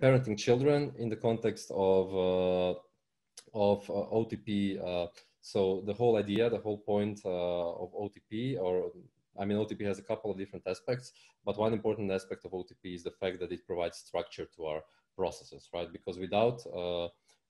parenting children in the context of uh, of uh, OTP. Uh, so the whole idea, the whole point of OTP, or I mean, OTP has a couple of different aspects, but one important aspect of OTP is the fact that it provides structure to our processes, right? Because without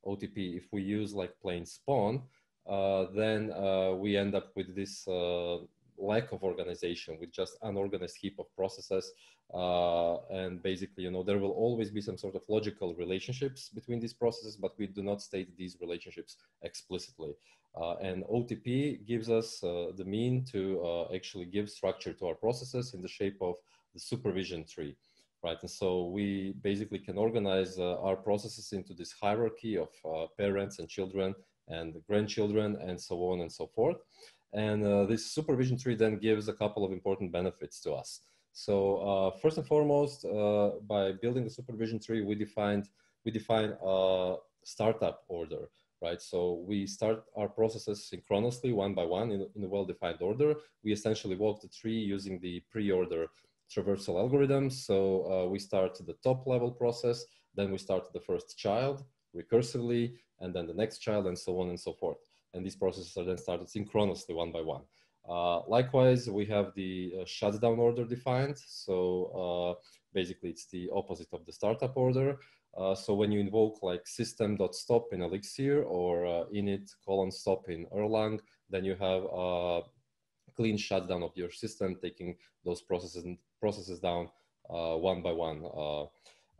OTP, if we use like plain spawn, uh, then uh, we end up with this uh, lack of organization with just an unorganized heap of processes uh, and basically you know there will always be some sort of logical relationships between these processes but we do not state these relationships explicitly. Uh, and otp gives us uh, the mean to uh, actually give structure to our processes in the shape of the supervision tree right? And so we basically can organize uh, our processes into this hierarchy of uh, parents and children and grandchildren and so on and so forth and uh, this supervision tree then gives a couple of important benefits to us. So uh, first and foremost, uh, by building the supervision tree, we defined we define a startup order, right? So we start our processes synchronously, one by one, in, in a well-defined order. We essentially walk the tree using the pre-order traversal algorithm. So uh, we start the top level process, then we start the first child recursively, and then the next child, and so on and so forth and these processes are then started synchronously one by one. Uh, likewise, we have the uh, shutdown order defined. So uh, basically it's the opposite of the startup order. Uh, so when you invoke like system.stop in Elixir or uh, init colon stop in Erlang, then you have a clean shutdown of your system, taking those processes, processes down uh, one by one.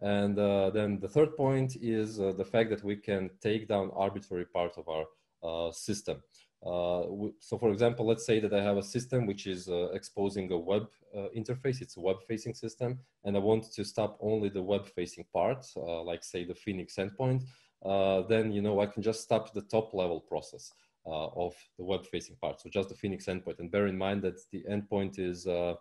and then the third point is the fact that we can take down arbitrary part of our system. Uh, so for example, let's say that I have a system which is uh, exposing a web interface, it's a web facing system, and I want to stop only the web facing part, like say the Phoenix endpoint, then you know I can just stop the top level process. Uh, of the web facing part. So just the Phoenix endpoint. And bear in mind that the endpoint is uh,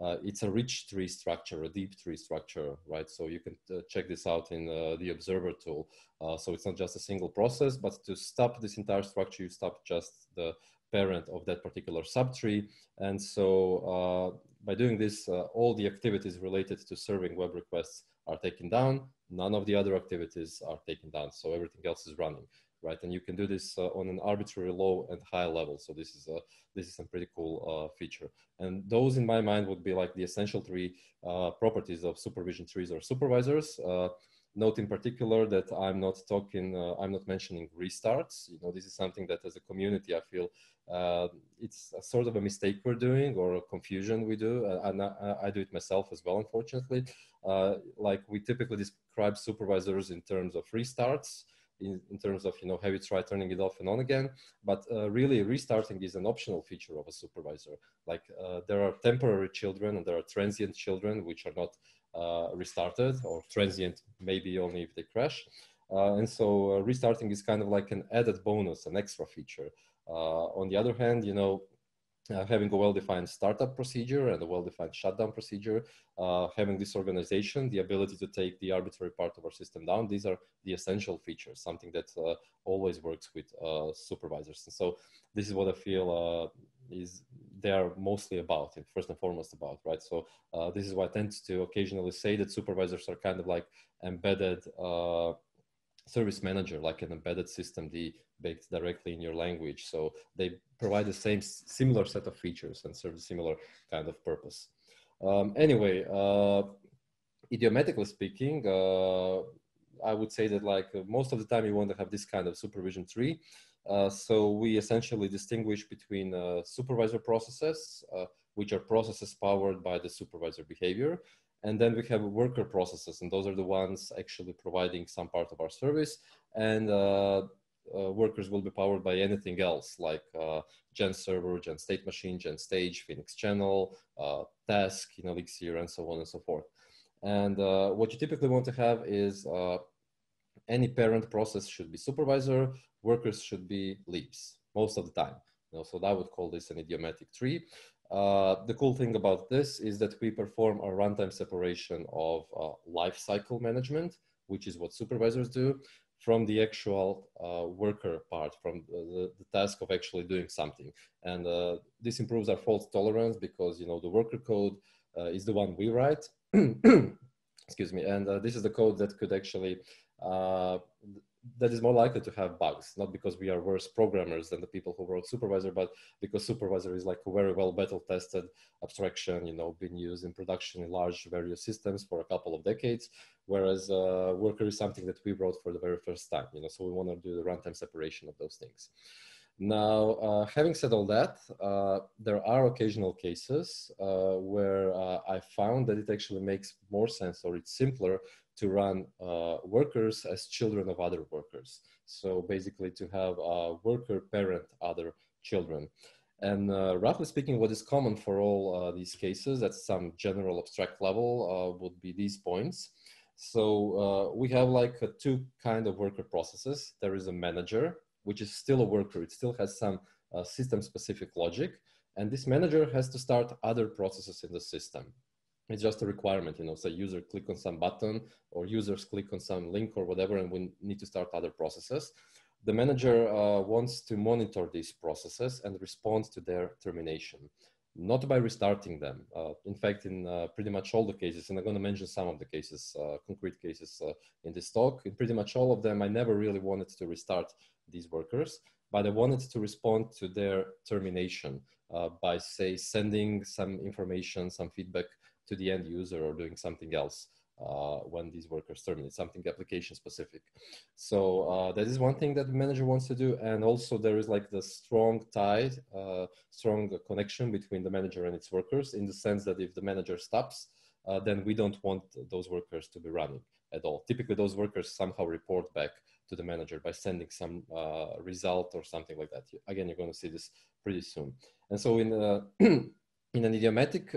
uh, it's a rich tree structure, a deep tree structure, right? So you can uh, check this out in uh, the observer tool. Uh, so it's not just a single process, but to stop this entire structure, you stop just the parent of that particular subtree. And so uh, by doing this, uh, all the activities related to serving web requests are taken down. None of the other activities are taken down. So everything else is running right? And you can do this uh, on an arbitrary low and high level. So this is a this is a pretty cool uh, feature. And those, in my mind, would be like the essential three uh, properties of supervision trees or supervisors. Uh, note in particular that I'm not talking, uh, I'm not mentioning restarts. You know, this is something that as a community, I feel uh, it's a sort of a mistake we're doing or a confusion we do. and I, I, do it myself as well, unfortunately. like we typically describe supervisors in terms of restarts in, in terms of, you know, have you tried turning it off and on again? But uh, really restarting is an optional feature of a supervisor. Like uh, there are temporary children and there are transient children which are not uh, restarted or transient maybe only if they crash. Uh, and so uh, restarting is kind of like an added bonus, an extra feature. Uh, on the other hand, you know, uh, having a well-defined startup procedure and a well-defined shutdown procedure, uh, having this organization, the ability to take the arbitrary part of our system down, these are the essential features, something that uh, always works with uh, supervisors. And so this is what I feel uh, is they are mostly about and first and foremost about, right? So uh, this is why I tend to occasionally say that supervisors are kind of like embedded service manager, like an embedded system the baked directly in your language. So they provide the same similar set of features and serve a similar kind of purpose. Um, anyway, uh, idiomatically speaking, uh, I would say that like most of the time you want to have this kind of supervision tree. Uh, so we essentially distinguish between uh, supervisor processes, uh, which are processes powered by the supervisor behavior, and then we have worker processes, and those are the ones actually providing some part of our service. And uh, uh, workers will be powered by anything else like uh, Gen server, Gen state machine, Gen stage, Phoenix channel, uh, task, know, Elixir, and so on and so forth. And uh, what you typically want to have is uh, any parent process should be supervisor, workers should be leaves most of the time. You know, so I would call this an idiomatic tree. Uh, the cool thing about this is that we perform a runtime separation of uh, life cycle management, which is what supervisors do, from the actual uh, worker part, from the, the, task of actually doing something. And uh, this improves our fault tolerance because you know the worker code uh, is the one we write. excuse me, and this is the code that could actually that is more likely to have bugs, not because we are worse programmers than the people who wrote supervisor, but because supervisor is like a very well battle tested abstraction, you know, being used in production in large various systems for a couple of decades, whereas uh, worker is something that we wrote for the very first time, you know, so we want to do the runtime separation of those things. Now, uh, having said all that, uh, there are occasional cases uh, where uh, I found that it actually makes more sense or it's simpler to run uh, workers as children of other workers. So basically to have a worker parent other children. And uh, roughly speaking, what is common for all these cases at some general abstract level would be these points. So we have like two kind of worker processes. There is a manager which is still a worker. It still has some uh, system specific logic. And this manager has to start other processes in the system. It's just a requirement, you know, say user click on some button or users click on some link or whatever, and we need to start other processes. The manager uh, wants to monitor these processes and respond to their termination, not by restarting them. Uh, in fact, in uh, pretty much all the cases, and I'm going to mention some of the cases, uh, concrete cases uh, in this talk, in pretty much all of them, I never really wanted to restart these workers, but I wanted to respond to their termination uh, by say sending some information, some feedback to the end user or doing something else uh, when these workers terminate, something application specific. So uh, that is one thing that the manager wants to do. And also there is like the strong tie, uh, strong connection between the manager and its workers in the sense that if the manager stops, uh, then we don't want those workers to be running at all. Typically those workers somehow report back to the manager by sending some uh, result or something like that. Again, you're going to see this pretty soon. And so in, uh, in an idiomatic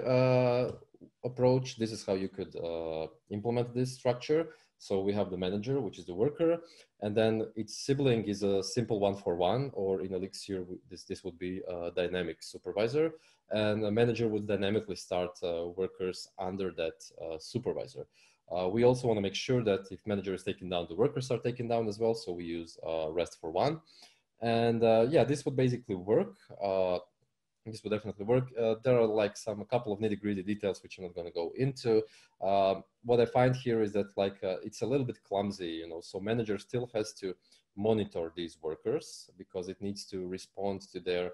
approach, this is how you could uh, implement this structure. So we have the manager, which is the worker, and then its sibling is a simple one for one, or in Elixir, this, this would be a dynamic supervisor. And a manager would dynamically start uh, workers under that uh, supervisor. Uh, we also want to make sure that if manager is taken down, the workers are taken down as well. So we use uh, rest for one. And uh, yeah, this would basically work. Uh, this would definitely work. Uh, there are like some, a couple of nitty gritty details, which I'm not going to go into. Um, what I find here is that like, uh, it's a little bit clumsy, you know, so manager still has to monitor these workers because it needs to respond to their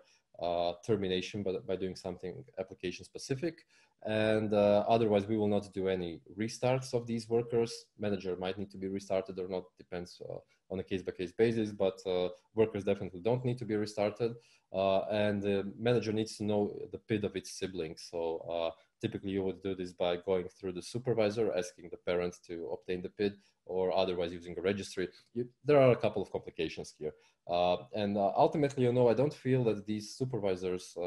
termination by, by doing something application specific. And uh, otherwise, we will not do any restarts of these workers. Manager might need to be restarted or not, depends uh, on a case by case basis, but uh, workers definitely don't need to be restarted. Uh, and the manager needs to know the PID of its siblings. So uh, typically you would do this by going through the supervisor, asking the parent to obtain the PID or otherwise using a registry. You, there are a couple of complications here. Uh, and ultimately, you know, I don't feel that these supervisors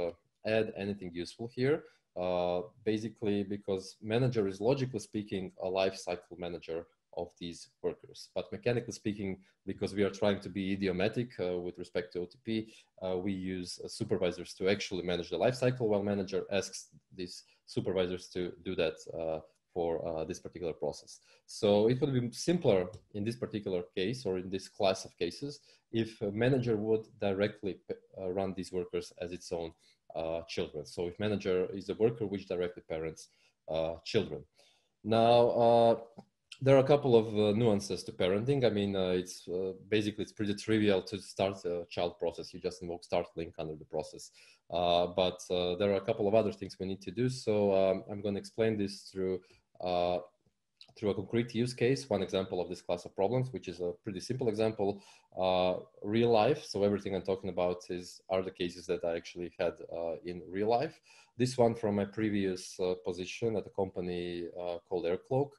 add anything useful here. Uh, basically because manager is logically speaking a life cycle manager of these workers. But mechanically speaking, because we are trying to be idiomatic uh, with respect to OTP, uh, we use uh, supervisors to actually manage the life cycle while manager asks these supervisors to do that uh, for uh, this particular process. So it would be simpler in this particular case or in this class of cases if a manager would directly run these workers as its own uh, children. So if manager is a worker which directly parents uh, children. Now, uh, there are a couple of uh, nuances to parenting. I mean, uh, it's uh, basically it's pretty trivial to start a child process. You just invoke start link under the process. but there are a couple of other things we need to do. So um, I'm going to explain this through through a concrete use case, one example of this class of problems, which is a pretty simple example, uh, real life. So everything I'm talking about is are the cases that I actually had uh, in real life. This one from my previous uh, position at a company uh, called Aircloak,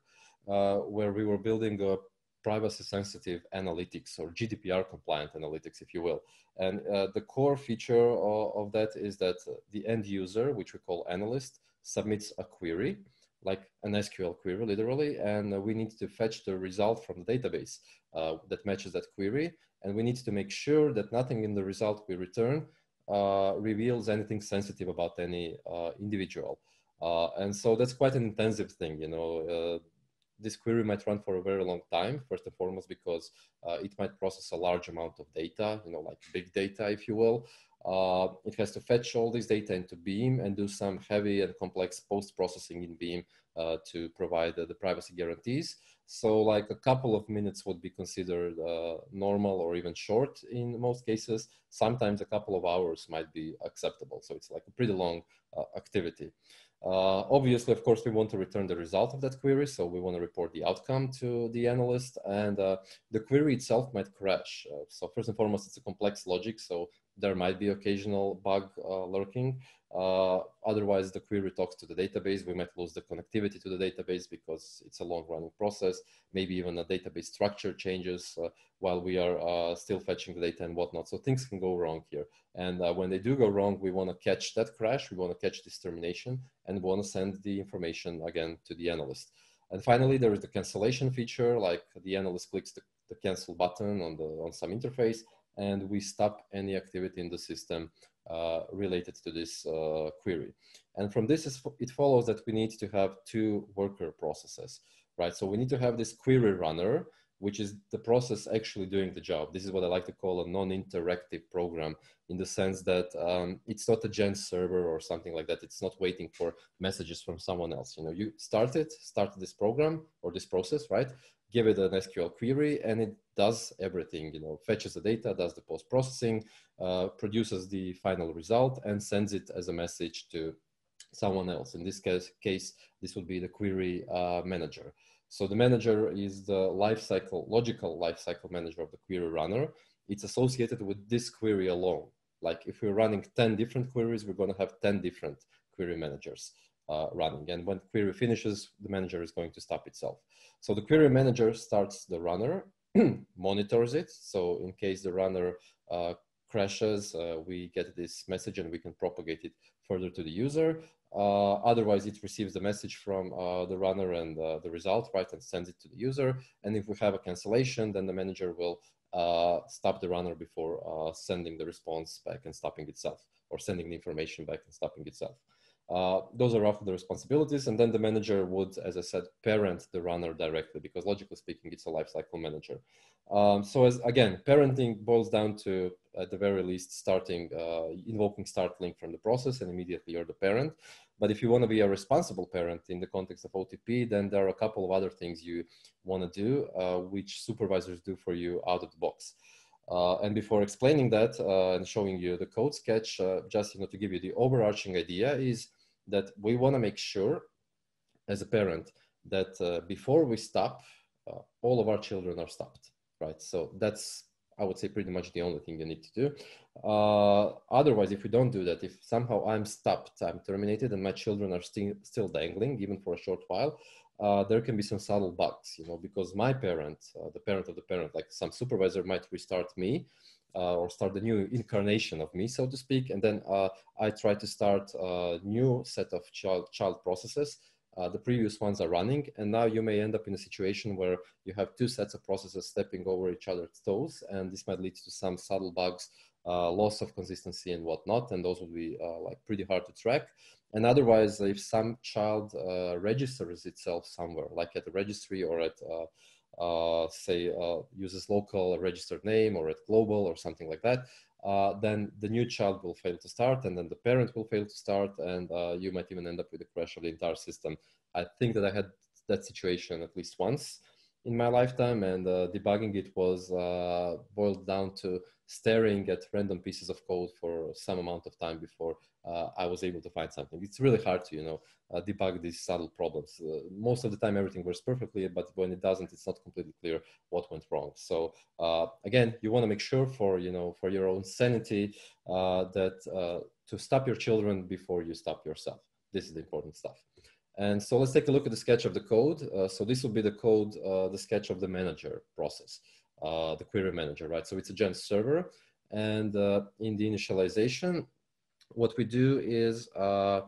uh, where we were building a privacy sensitive analytics or GDPR compliant analytics, if you will. And uh, the core feature of, of that is that the end user, which we call analyst, submits a query like an SQL query, literally, and we need to fetch the result from the database uh, that matches that query. And we need to make sure that nothing in the result we return uh, reveals anything sensitive about any uh, individual. Uh, and so that's quite an intensive thing, you know. Uh, this query might run for a very long time, first and foremost, because it might process a large amount of data, you know, like big data, if you will. uh, it has to fetch all this data into Beam and do some heavy and complex post-processing in Beam uh, to provide the privacy guarantees. So like a couple of minutes would be considered uh, normal or even short in most cases. Sometimes a couple of hours might be acceptable. So it's like a pretty long uh, activity. Uh, obviously, of course, we want to return the result of that query. So we want to report the outcome to the analyst and uh, the query itself might crash. Uh, so first and foremost, it's a complex logic. So there might be occasional bug uh, lurking. Uh, otherwise, the query talks to the database. We might lose the connectivity to the database because it's a long running process. Maybe even a database structure changes uh, while we are uh, still fetching the data and whatnot. So things can go wrong here. And uh, when they do go wrong, we want to catch that crash. We want to catch this termination and want to send the information again to the analyst. And finally, there is the cancellation feature, like the analyst clicks the, the cancel button on, the, on some interface and we stop any activity in the system uh, related to this uh, query. And from this, it follows that we need to have two worker processes, right? So we need to have this query runner, which is the process actually doing the job. This is what I like to call a non-interactive program in the sense that um, it's not a gen server or something like that. It's not waiting for messages from someone else. You know, you start it, start this program or this process, right? Give it an SQL query and it does everything, you know, fetches the data, does the post-processing, uh, produces the final result and sends it as a message to someone else. In this case, case this would be the query uh, manager. So the manager is the lifecycle, logical lifecycle manager of the query runner. It's associated with this query alone. Like if we're running 10 different queries, we're gonna have 10 different query managers uh, running. And when query finishes, the manager is going to stop itself. So the query manager starts the runner, monitors it. So in case the runner uh, crashes, uh, we get this message and we can propagate it further to the user. Uh, otherwise, it receives the message from uh, the runner and uh, the result, right, and sends it to the user. And if we have a cancellation, then the manager will stop the runner before sending the response back and stopping itself, or sending the information back and stopping itself. Uh, those are roughly the responsibilities. And then the manager would, as I said, parent the runner directly because logically speaking, it's a lifecycle manager. Um, so as again, parenting boils down to, at the very least, starting, uh, invoking start link from the process and immediately you're the parent. But if you want to be a responsible parent in the context of OTP, then there are a couple of other things you want to do, uh, which supervisors do for you out of the box. Uh, and before explaining that uh, and showing you the code sketch, uh, just you know, to give you the overarching idea is that we want to make sure as a parent that before we stop, all of our children are stopped, right? So that's, I would say, pretty much the only thing you need to do. Uh, otherwise, if we don't do that, if somehow I'm stopped, I'm terminated, and my children are still still dangling, even for a short while, uh, there can be some subtle bugs, you know, because my parent, uh, the parent of the parent, like some supervisor might restart me, uh, or start the new incarnation of me, so to speak. And then uh, I try to start a new set of child, child processes. Uh, the previous ones are running, and now you may end up in a situation where you have two sets of processes stepping over each other's toes, and this might lead to some subtle bugs, uh, loss of consistency and whatnot, and those would be like pretty hard to track. And otherwise, if some child uh, registers itself somewhere, like at the registry or at uh, say uh, uses local registered name or at global or something like that, uh, then the new child will fail to start and then the parent will fail to start and uh, you might even end up with a crash of the entire system. I think that I had that situation at least once in my lifetime and uh, debugging it was uh, boiled down to staring at random pieces of code for some amount of time before uh, I was able to find something. It's really hard to, you know, uh, debug these subtle problems. Uh, most of the time, everything works perfectly, but when it doesn't, it's not completely clear what went wrong. So uh, again, you want to make sure for, you know, for your own sanity uh, that uh, to stop your children before you stop yourself. This is the important stuff. And so let's take a look at the sketch of the code. so this will be the code, the sketch of the manager process, the query manager, right? So it's a gen server. And in the initialization, what we do is uh,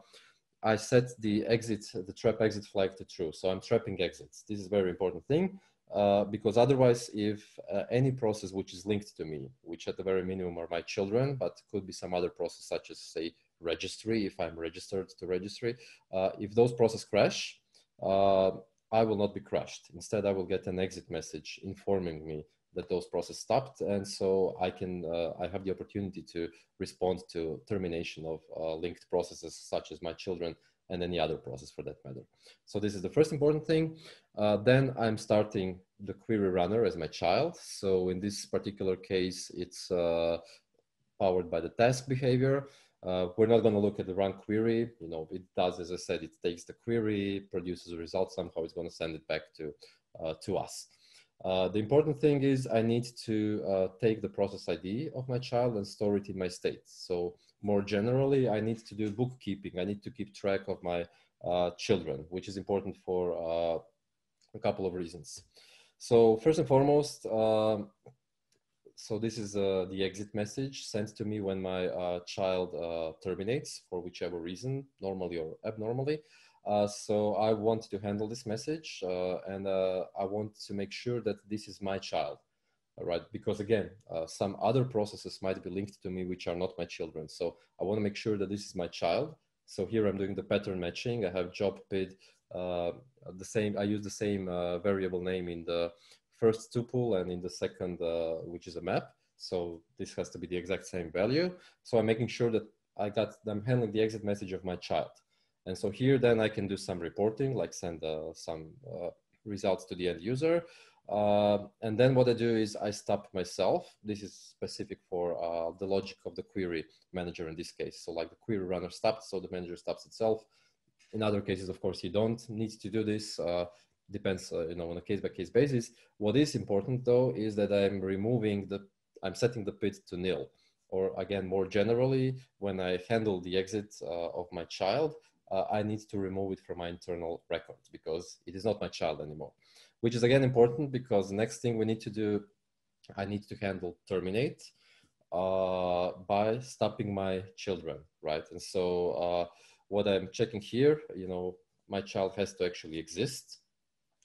I set the exit, the trap exit flag to true. So I'm trapping exits. This is a very important thing uh, because otherwise if uh, any process which is linked to me, which at the very minimum are my children, but could be some other process such as say registry, if I'm registered to registry, uh, if those process crash, uh, I will not be crashed. Instead, I will get an exit message informing me that those processes stopped. And so I can, uh, I have the opportunity to respond to termination of uh, linked processes such as my children and any other process for that matter. So this is the first important thing. Uh, then I'm starting the query runner as my child. So in this particular case, it's uh, powered by the task behavior. Uh, we're not going to look at the run query. You know, it does, as I said, it takes the query, produces a result. Somehow it's going to send it back to, uh, to us. Uh, the important thing is I need to uh, take the process ID of my child and store it in my state. So more generally, I need to do bookkeeping. I need to keep track of my uh, children, which is important for uh, a couple of reasons. So first and foremost, um, so this is uh, the exit message sent to me when my child terminates for whichever reason, normally or abnormally. Uh, so I want to handle this message uh, and uh, I want to make sure that this is my child, right? Because again, some other processes might be linked to me which are not my children. So I want to make sure that this is my child. So here I'm doing the pattern matching. I have job PID, the same, I use the same variable name in the first tuple and in the second, uh, which is a map. So this has to be the exact same value. So I'm making sure that I got I'm handling the exit message of my child. And so here then I can do some reporting, like send uh, some uh, results to the end user. Uh, and then what I do is I stop myself. This is specific for uh, the logic of the query manager in this case. So like the query runner stopped, so the manager stops itself. In other cases, of course, you don't need to do this. Uh, depends, uh, you know, on a case by case basis. What is important though is that I'm removing the, I'm setting the PID to nil. Or again, more generally, when I handle the exit of my child, uh, I need to remove it from my internal record because it is not my child anymore. Which is again important because the next thing we need to do, I need to handle terminate uh, by stopping my children, right? And so uh, what I'm checking here, you know, my child has to actually exist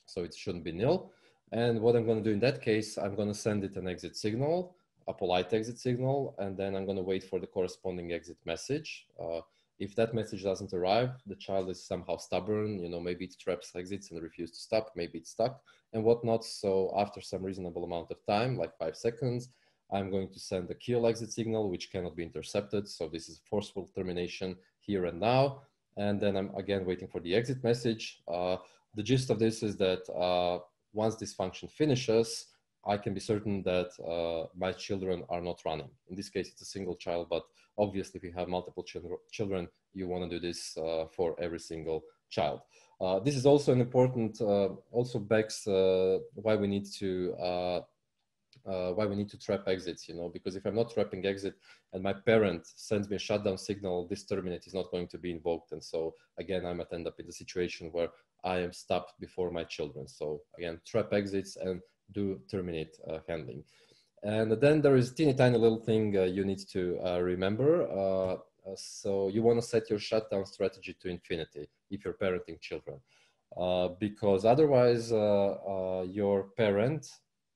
so it shouldn't be nil. And what I'm going to do in that case, I'm going to send it an exit signal, a polite exit signal, and then I'm going to wait for the corresponding exit message. Uh, if that message doesn't arrive, the child is somehow stubborn, you know, maybe it traps exits and refuses to stop, maybe it's stuck and whatnot. So after some reasonable amount of time, like five seconds, I'm going to send a kill exit signal, which cannot be intercepted. So this is forceful termination here and now. And then I'm again waiting for the exit message. Uh, the gist of this is that uh, once this function finishes, I can be certain that uh, my children are not running. In this case, it's a single child, but obviously if you have multiple children, you want to do this uh, for every single child. Uh, this is also an important, uh, also begs uh, why we need to uh, why we need to trap exits, you know, because if I'm not trapping exit and my parent sends me a shutdown signal, this terminate is not going to be invoked. And so again, I might end up in the situation where I am stopped before my children. So again, trap exits and do terminate uh, handling. And then there is teeny tiny little thing uh, you need to uh, remember. So you want to set your shutdown strategy to infinity if you're parenting children. because otherwise your parent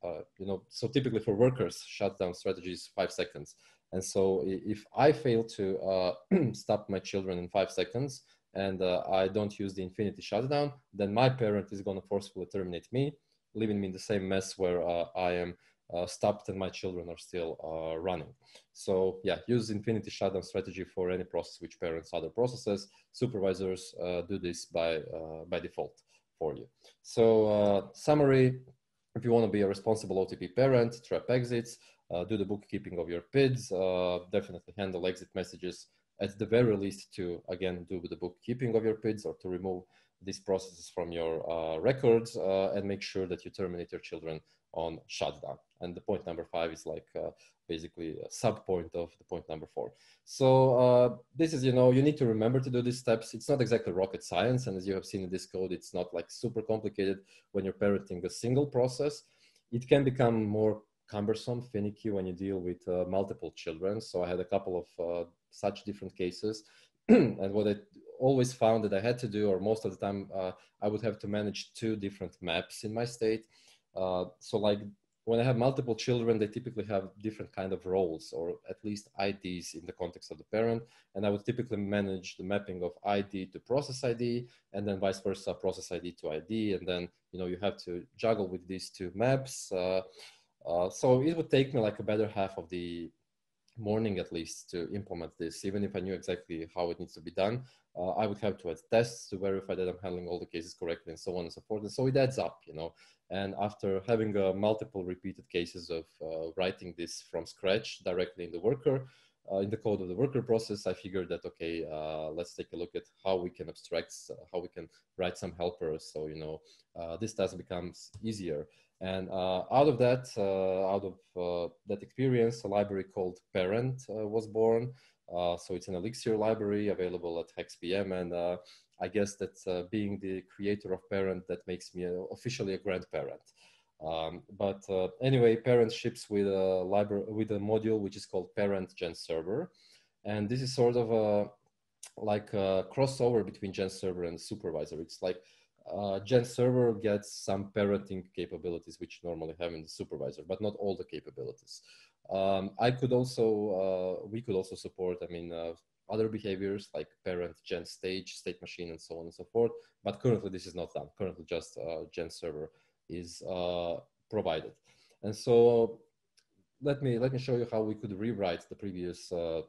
uh, you know, so typically for workers, shutdown strategy is five seconds. And so if I fail to uh, stop my children in five seconds and uh, I don't use the infinity shutdown, then my parent is going to forcefully terminate me, leaving me in the same mess where uh, I am uh, stopped and my children are still uh, running. So yeah, use infinity shutdown strategy for any process which parents other processes. Supervisors do this by, by default for you. So summary, if you want to be a responsible OTP parent, trap exits, uh, do the bookkeeping of your PIDs, uh, definitely handle exit messages at the very least to, again, do the bookkeeping of your PIDs or to remove these processes from your uh, records uh, and make sure that you terminate your children on shutdown. And the point number five is like uh, basically a sub point of the point number four. So uh, this is, you know, you need to remember to do these steps. It's not exactly rocket science. And as you have seen in this code, it's not like super complicated when you're parenting a single process. It can become more cumbersome, finicky when you deal with uh, multiple children. So I had a couple of uh, such different cases. and what I always found that I had to do, or most of the time, uh, I would have to manage two different maps in my state. Uh, so like when I have multiple children, they typically have different kind of roles or at least IDs in the context of the parent. And I would typically manage the mapping of ID to process ID and then vice versa, process ID to ID. And then, you know, you have to juggle with these two maps. Uh, Uh, so it would take me like a better half of the morning at least to implement this, even if I knew exactly how it needs to be done. Uh, I would have to add tests to verify that I'm handling all the cases correctly and so on and so forth. And so it adds up, you know. And after having uh, multiple repeated cases of uh, writing this from scratch directly in the worker, uh, in the code of the worker process, I figured that, okay, uh, let's take a look at how we can abstract, how we can write some helpers. So, you know, uh, this task becomes easier. And uh, out of that, uh, out of uh, that experience, a library called Parent was born. so it's an Elixir library available at HexPM. And I guess that being the creator of Parent, that makes me officially a grandparent. Um, but uh, anyway, parent ships with a library with a module which is called parent gen server, and this is sort of a like a crossover between gen server and supervisor. It's like uh, gen server gets some parenting capabilities which normally have in the supervisor, but not all the capabilities. Um, I could also uh, we could also support. I mean. Uh, other behaviors like parent gen stage state machine and so on and so forth but currently this is not done currently just uh, gen server is uh, provided. And so let me let me show you how we could rewrite the previous uh,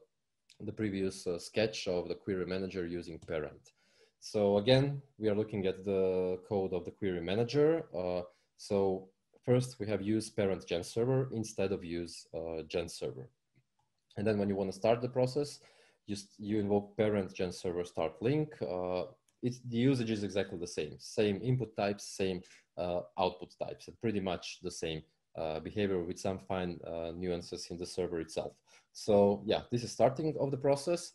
the previous uh, sketch of the query manager using parent. So again, we are looking at the code of the query manager. Uh, so first we have use parent gen server instead of use uh, gen server. And then when you want to start the process, just you invoke parent gen server start link. Uh, it's, the usage is exactly the same, same input types, same uh, output types and pretty much the same uh, behavior with some fine uh, nuances in the server itself. So yeah, this is starting of the process.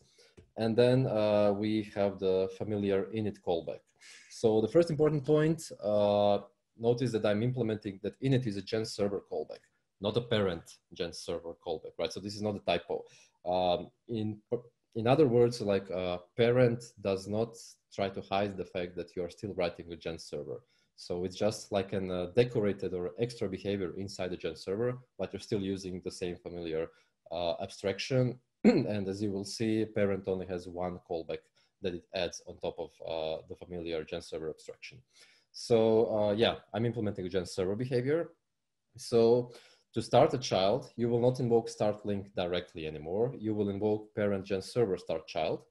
And then uh, we have the familiar init callback. So the first important point, uh, notice that I'm implementing that init is a gen server callback, not a parent gen server callback, right? So this is not a typo. Um, in, in other words, like uh, parent does not try to hide the fact that you are still writing a gen server. So it's just like an uh, decorated or extra behavior inside the gen server, but you're still using the same familiar uh, abstraction. and as you will see, parent only has one callback that it adds on top of uh, the familiar gen server abstraction. So uh, yeah, I'm implementing gen server behavior. So to start a child, you will not invoke start link directly anymore. You will invoke parent gen server start child.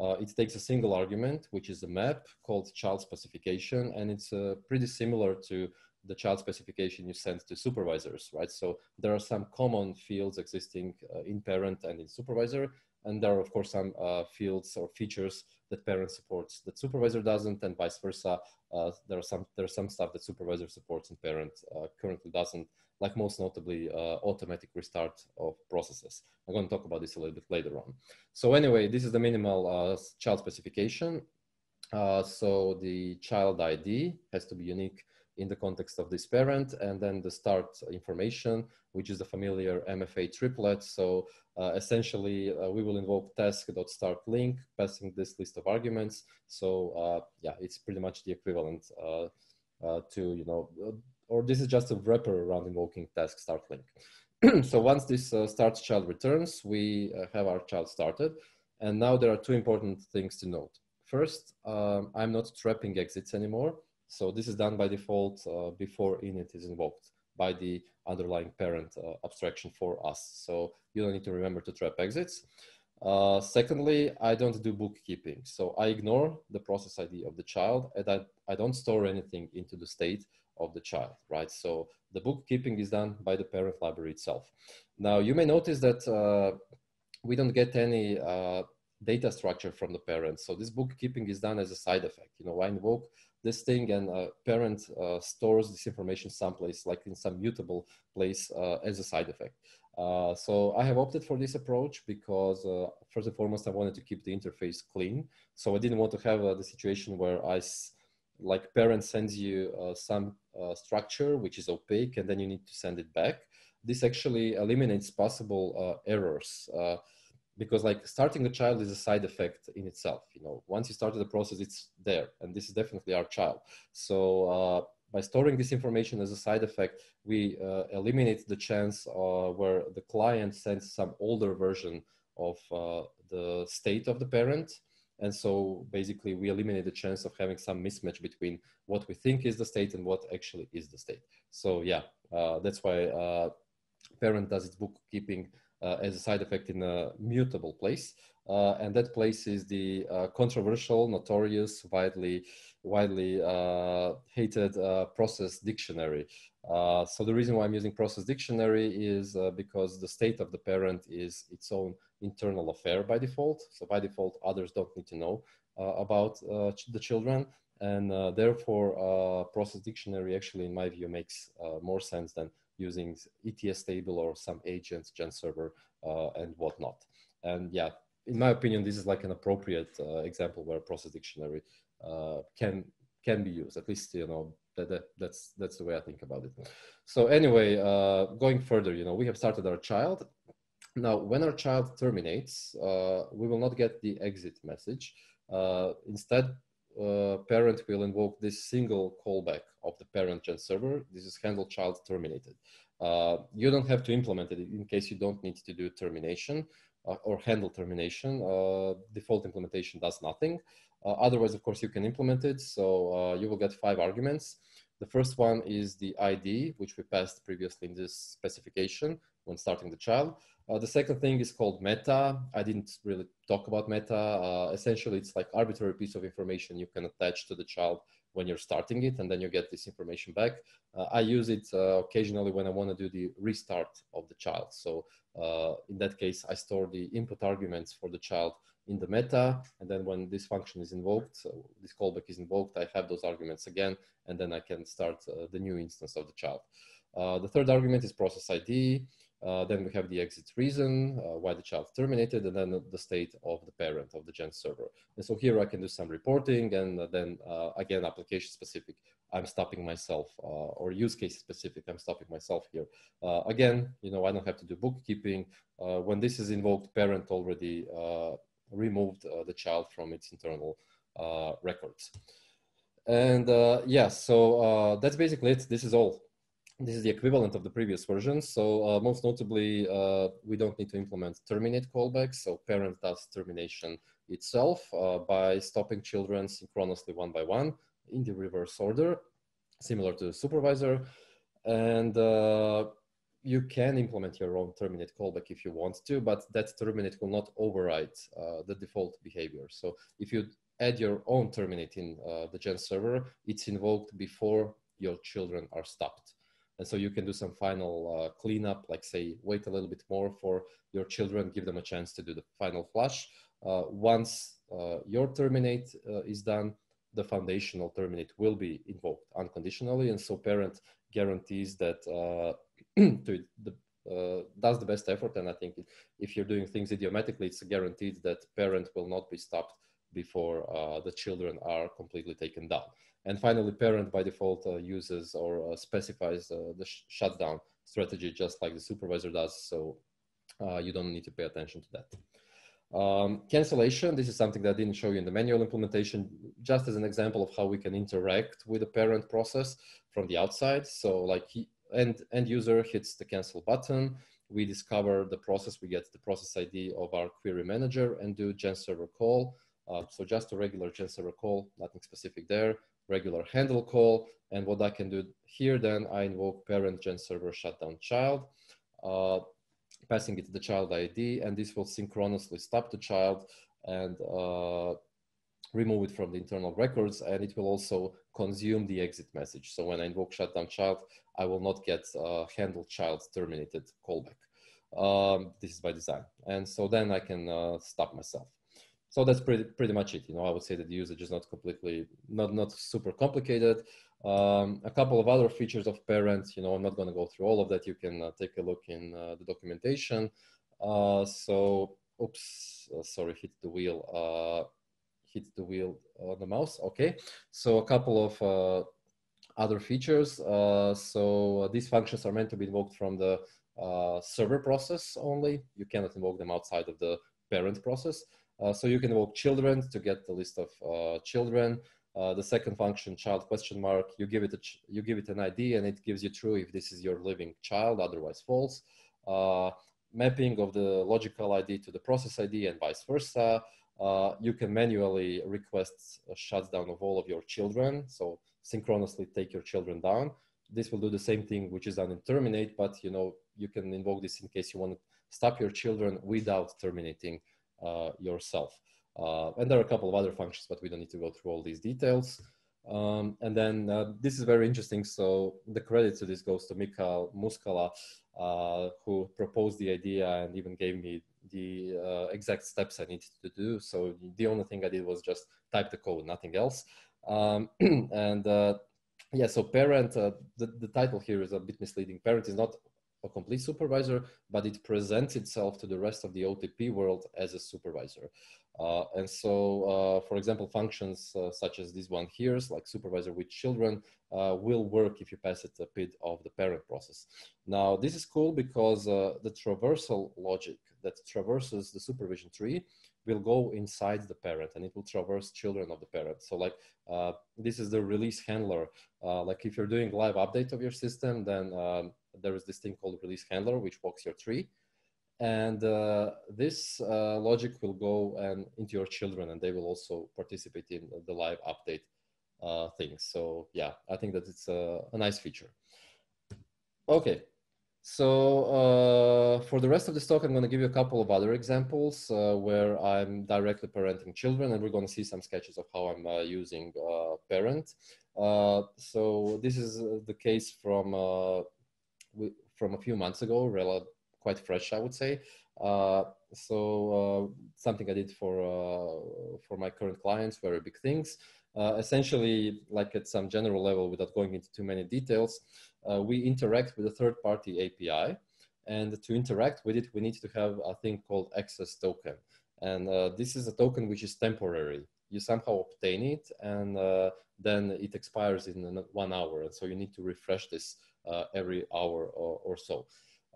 Uh, it takes a single argument, which is a map called child specification, and it's uh, pretty similar to the child specification you send to supervisors, right? So there are some common fields existing uh, in parent and in supervisor, and there are of course some uh, fields or features that parent supports that supervisor doesn't, and vice versa. Uh, there are some there's some stuff that supervisor supports and parent uh, currently doesn't, like most notably uh, automatic restart of processes. I'm going to talk about this a little bit later on. So anyway, this is the minimal uh, child specification. So the child ID has to be unique in the context of this parent and then the start information, which is the familiar MFA triplet. So uh, essentially uh, we will invoke task.start link passing this list of arguments. So uh, yeah, it's pretty much the equivalent uh, uh, to, you know, or this is just a wrapper around invoking task start link. so once this uh, start child returns, we uh, have our child started. And now there are two important things to note. First, um, I'm not trapping exits anymore. So this is done by default uh, before init is invoked by the underlying parent uh, abstraction for us. So you don't need to remember to trap exits. Uh, secondly, I don't do bookkeeping. So I ignore the process ID of the child and I, I don't store anything into the state of the child, right? So the bookkeeping is done by the parent library itself. Now you may notice that uh, we don't get any uh, data structure from the parent. So this bookkeeping is done as a side effect. You know, I invoke this thing and uh, parent uh, stores this information someplace, like in some mutable place uh, as a side effect. Uh, so I have opted for this approach because uh, first and foremost, I wanted to keep the interface clean. So I didn't want to have uh, the situation where I, like parent sends you some structure, which is opaque, and then you need to send it back. This actually eliminates possible errors because like starting a child is a side effect in itself you know. Once you started the process it's there and this is definitely our child. So uh, by storing this information as a side effect we uh, eliminate the chance uh, where the client sends some older version of uh, the state of the parent. And so basically we eliminate the chance of having some mismatch between what we think is the state and what actually is the state. So yeah that's why parent does its bookkeeping Uh, as a side effect in a mutable place. Uh, and that place is the uh, controversial, notorious, widely, widely uh, hated uh, process dictionary. Uh, so the reason why I'm using process dictionary is because the state of the parent is its own internal affair by default. So by default, others don't need to know about ch the children. And therefore, process dictionary actually, in my view, makes more sense than using ETS table or some agents, gen server, uh, and whatnot. And yeah, in my opinion, this is like an appropriate uh, example where process dictionary uh, can can be used. At least you know that, that that's that's the way I think about it. So anyway, uh, going further, you know, we have started our child. Now, when our child terminates, we will not get the exit message. Uh, instead, uh, parent will invoke this single callback of the parent gen server. This is handle child terminated. you don't have to implement it in case you don't need to do termination uh, or handle termination. Uh, default implementation does nothing. Uh, otherwise, of course, you can implement it. So you will get five arguments. The first one is the ID, which we passed previously in this specification when starting the child. Uh, the second thing is called meta. I didn't really talk about meta. Uh, essentially, it's like arbitrary piece of information you can attach to the child when you're starting it, and then you get this information back. Uh, I use it occasionally when I want to do the restart of the child. So uh, in that case, I store the input arguments for the child in the meta. And then when this function is invoked, so this callback is invoked, I have those arguments again, and then I can start uh, the new instance of the child. Uh, the third argument is process ID. Uh, then we have the exit reason, uh, why the child terminated, and then the state of the parent of the gen server. And so here I can do some reporting and then uh, again, application specific, I'm stopping myself uh, or use case specific, I'm stopping myself here. Uh, again, you know, I don't have to do bookkeeping. Uh, when this is invoked, parent already removed the child from its internal records. And yeah, so that's basically it. This is all this is the equivalent of the previous version. So uh, most notably, uh, we don't need to implement terminate callbacks. So parent does termination itself uh, by stopping children synchronously one by one in the reverse order, similar to the supervisor. And uh, you can implement your own terminate callback if you want to, but that terminate will not override uh, the default behavior. So if you add your own terminate in uh, the gen server, it's invoked before your children are stopped. And so you can do some final uh, cleanup, like say, wait a little bit more for your children, give them a chance to do the final flush. Uh, once uh, your terminate uh, is done, the foundational terminate will be invoked unconditionally. And so parent guarantees that uh, to the, uh, does the best effort. And I think if you're doing things idiomatically, it's guaranteed that parent will not be stopped before the children are completely taken down. And finally, parent by default uh, uses or uh, specifies uh, the sh shutdown strategy just like the supervisor does. So uh, you don't need to pay attention to that. Um, cancellation, this is something that I didn't show you in the manual implementation, just as an example of how we can interact with the parent process from the outside. So like he, end, end user hits the cancel button, we discover the process, we get the process ID of our query manager and do gen server call. Uh, so just a regular gen server call, nothing specific there regular handle call. And what I can do here, then I invoke parent gen server shutdown child, uh, passing it to the child ID, and this will synchronously stop the child and uh, remove it from the internal records, and it will also consume the exit message. So when I invoke shutdown child, I will not get uh, handle child terminated callback. Um, this is by design. And so then I can uh, stop myself so that's pretty pretty much it. You know, I would say that the usage is not completely not not super complicated. Um, a couple of other features of parents. You know, I'm not going to go through all of that. You can uh, take a look in uh, the documentation. Uh, so, oops, uh, sorry, hit the wheel. Uh, hit the wheel on the mouse. Okay, so a couple of uh, other features. so these functions are meant to be invoked from the server process only. You cannot invoke them outside of the parent process. Uh, so you can invoke children to get the list of uh, children. Uh, the second function, child question mark, you give it a you give it an ID and it gives you true if this is your living child, otherwise false. mapping of the logical ID to the process ID and vice versa. Uh, you can manually request a shutdown of all of your children. So synchronously take your children down. this will do the same thing which is done in terminate, but you know you can invoke this in case you want to stop your children without terminating yourself. Uh, and there are a couple of other functions, but we don't need to go through all these details. Um, and then uh, this is very interesting. So the credit to this goes to Michał Muskała, uh, who proposed the idea and even gave me the uh, exact steps I needed to do. So the only thing I did was just type the code, nothing else. Um, and uh, yeah, so parent, uh, the, the title here is a bit misleading. Parent is not a complete supervisor, but it presents itself to the rest of the OTP world as a supervisor. Uh, and so, uh, for example, functions uh, such as this one here, like supervisor with children, uh, will work if you pass it a PID of the parent process. Now, this is cool because uh, the traversal logic that traverses the supervision tree will go inside the parent and it will traverse children of the parent. So like uh, this is the release handler. Uh, like if you're doing live update of your system, then um, there is this thing called release handler, which walks your tree. And uh, this uh, logic will go and into your children and they will also participate in the live update uh, things. So yeah, I think that it's a, a nice feature. Okay, so uh, for the rest of this talk, I'm going to give you a couple of other examples uh, where I'm directly parenting children, and we're going to see some sketches of how I'm uh, using parent. So this is the case from from a few months ago, really quite fresh, I would say. so something I did for for my current clients, very big things. essentially, like at some general level, without going into too many details uh, we interact with a third party API. And to interact with it, we need to have a thing called access token. And uh, this is a token which is temporary. You somehow obtain it and uh, then it expires in one hour. And so you need to refresh this uh, every hour or, or so.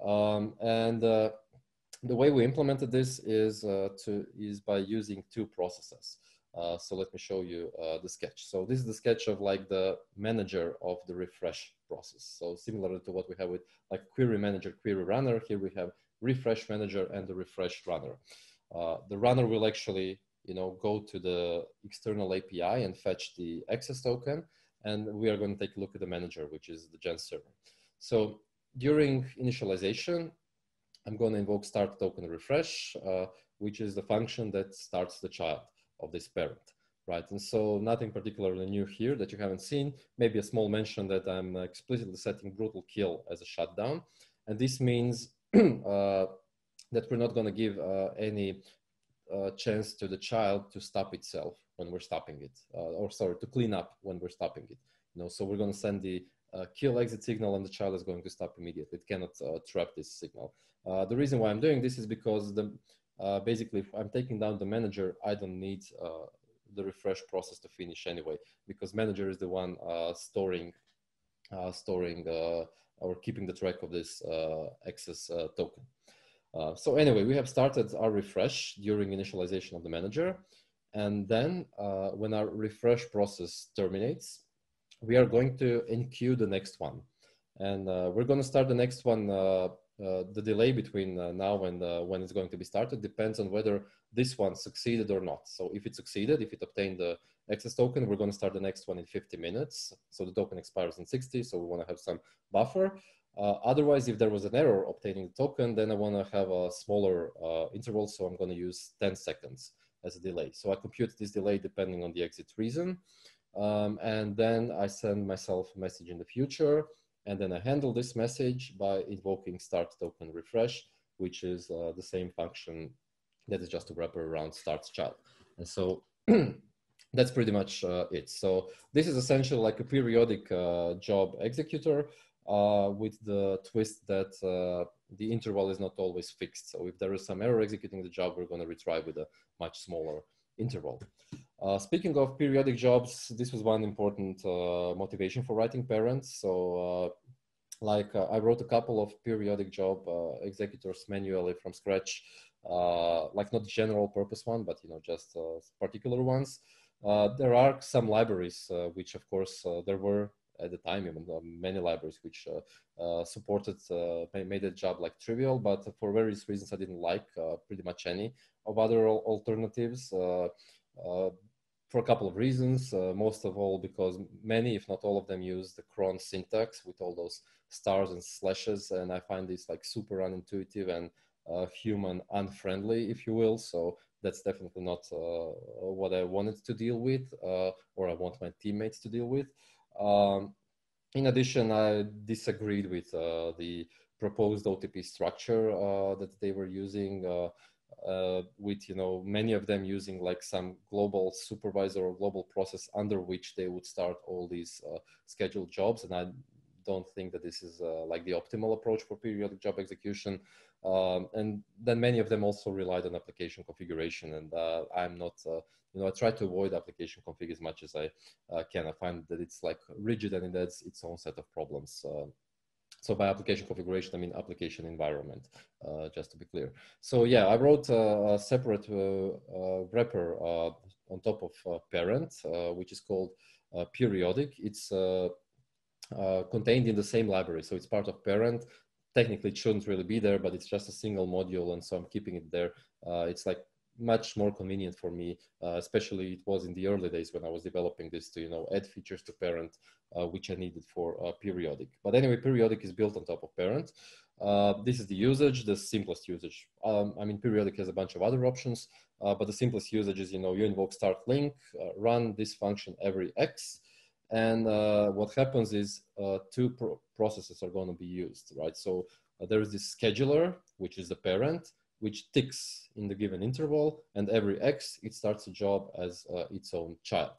Um, and uh, the way we implemented this is, uh, to, is by using two processes. Uh, so let me show you uh, the sketch. So this is the sketch of like the manager of the refresh process. So similar to what we have with like query manager, query runner, here we have refresh manager and the refresh runner. Uh, the runner will actually, you know, go to the external API and fetch the access token. And we are going to take a look at the manager, which is the Gen server. So during initialization, I'm going to invoke start token refresh, uh, which is the function that starts the child of this parent, right? And so nothing particularly new here that you haven't seen, maybe a small mention that I'm explicitly setting brutal kill as a shutdown. And this means uh, that we're not gonna give uh, any uh, chance to the child to stop itself when we're stopping it, uh, or sorry, to clean up when we're stopping it. You know, so we're gonna send the uh, kill exit signal and the child is going to stop immediately. It cannot uh, trap this signal. the reason why I'm doing this is because the uh, basically if I'm taking down the manager, I don't need uh, the refresh process to finish anyway, because manager is the one uh, storing, uh, storing uh, or keeping the track of this uh, access token. So anyway, we have started our refresh during initialization of the manager. And then when our refresh process terminates, we are going to enqueue the next one. And we're going to start the next one uh, the delay between uh, now and uh, when it's going to be started depends on whether this one succeeded or not. So if it succeeded, if it obtained the access token, we're going to start the next one in 50 minutes. So the token expires in 60, so we want to have some buffer. Uh, otherwise, if there was an error obtaining the token, then I want to have a smaller uh, interval, so I'm going to use 10 seconds as a delay. So I compute this delay depending on the exit reason. Um, and then I send myself a message in the future and then I handle this message by invoking start token refresh, which is uh, the same function that is just a wrapper around starts child. And so that's pretty much uh, it. So this is essentially like a periodic uh, job executor uh, with the twist that uh, the interval is not always fixed. So if there is some error executing the job, we're going to retry with a much smaller interval. Uh, speaking of periodic jobs, this was one important uh, motivation for writing parents. So uh, like uh, I wrote a couple of periodic job executors manually from scratch, like not general purpose one, but you know, just particular ones. there are some libraries, which of course there were at the time even many libraries which uh, uh, supported uh, made the job like trivial but for various reasons i didn't like pretty much any of other alternatives for a couple of reasons. Uh, most of all, because many, if not all of them, use the cron syntax with all those stars and slashes, and I find this like super unintuitive and uh, human unfriendly, if you will. So that's definitely not uh, what I wanted to deal with, uh, or I want my teammates to deal with. Um, in addition, I disagreed with uh, the proposed OTP structure that they were using uh, with you know many of them using like some global supervisor or global process under which they would start all these uh, scheduled jobs. And i don't think that this is uh, like the optimal approach for periodic job execution um, and then many of them also relied on application configuration and uh, i'm not uh, you know i try to avoid application config as much as i uh, can i find that it's like rigid and it has its own set of problems so by application configuration, I mean application environment, uh, just to be clear. So yeah, I wrote a, separate uh, uh, wrapper uh, on top of uh, parent, uh, which is called periodic. It's contained in the same library. So it's part of parent. Technically, it shouldn't really be there, but it's just a single module. And so I'm keeping it there. it's like much more convenient for me, uh, especially it was in the early days when I was developing this to, you know, add features to parent, uh, which I needed for uh, periodic. But anyway, periodic is built on top of parent. Uh, this is the usage, the simplest usage. Um, I mean, periodic has a bunch of other options, uh, but the simplest usage is, you know, you invoke start link, uh, run this function every X, and what happens is two pro processes are going to be used, right? So there is this scheduler, which is the parent, which ticks in the given interval, and every x, it starts a job as uh, its own child.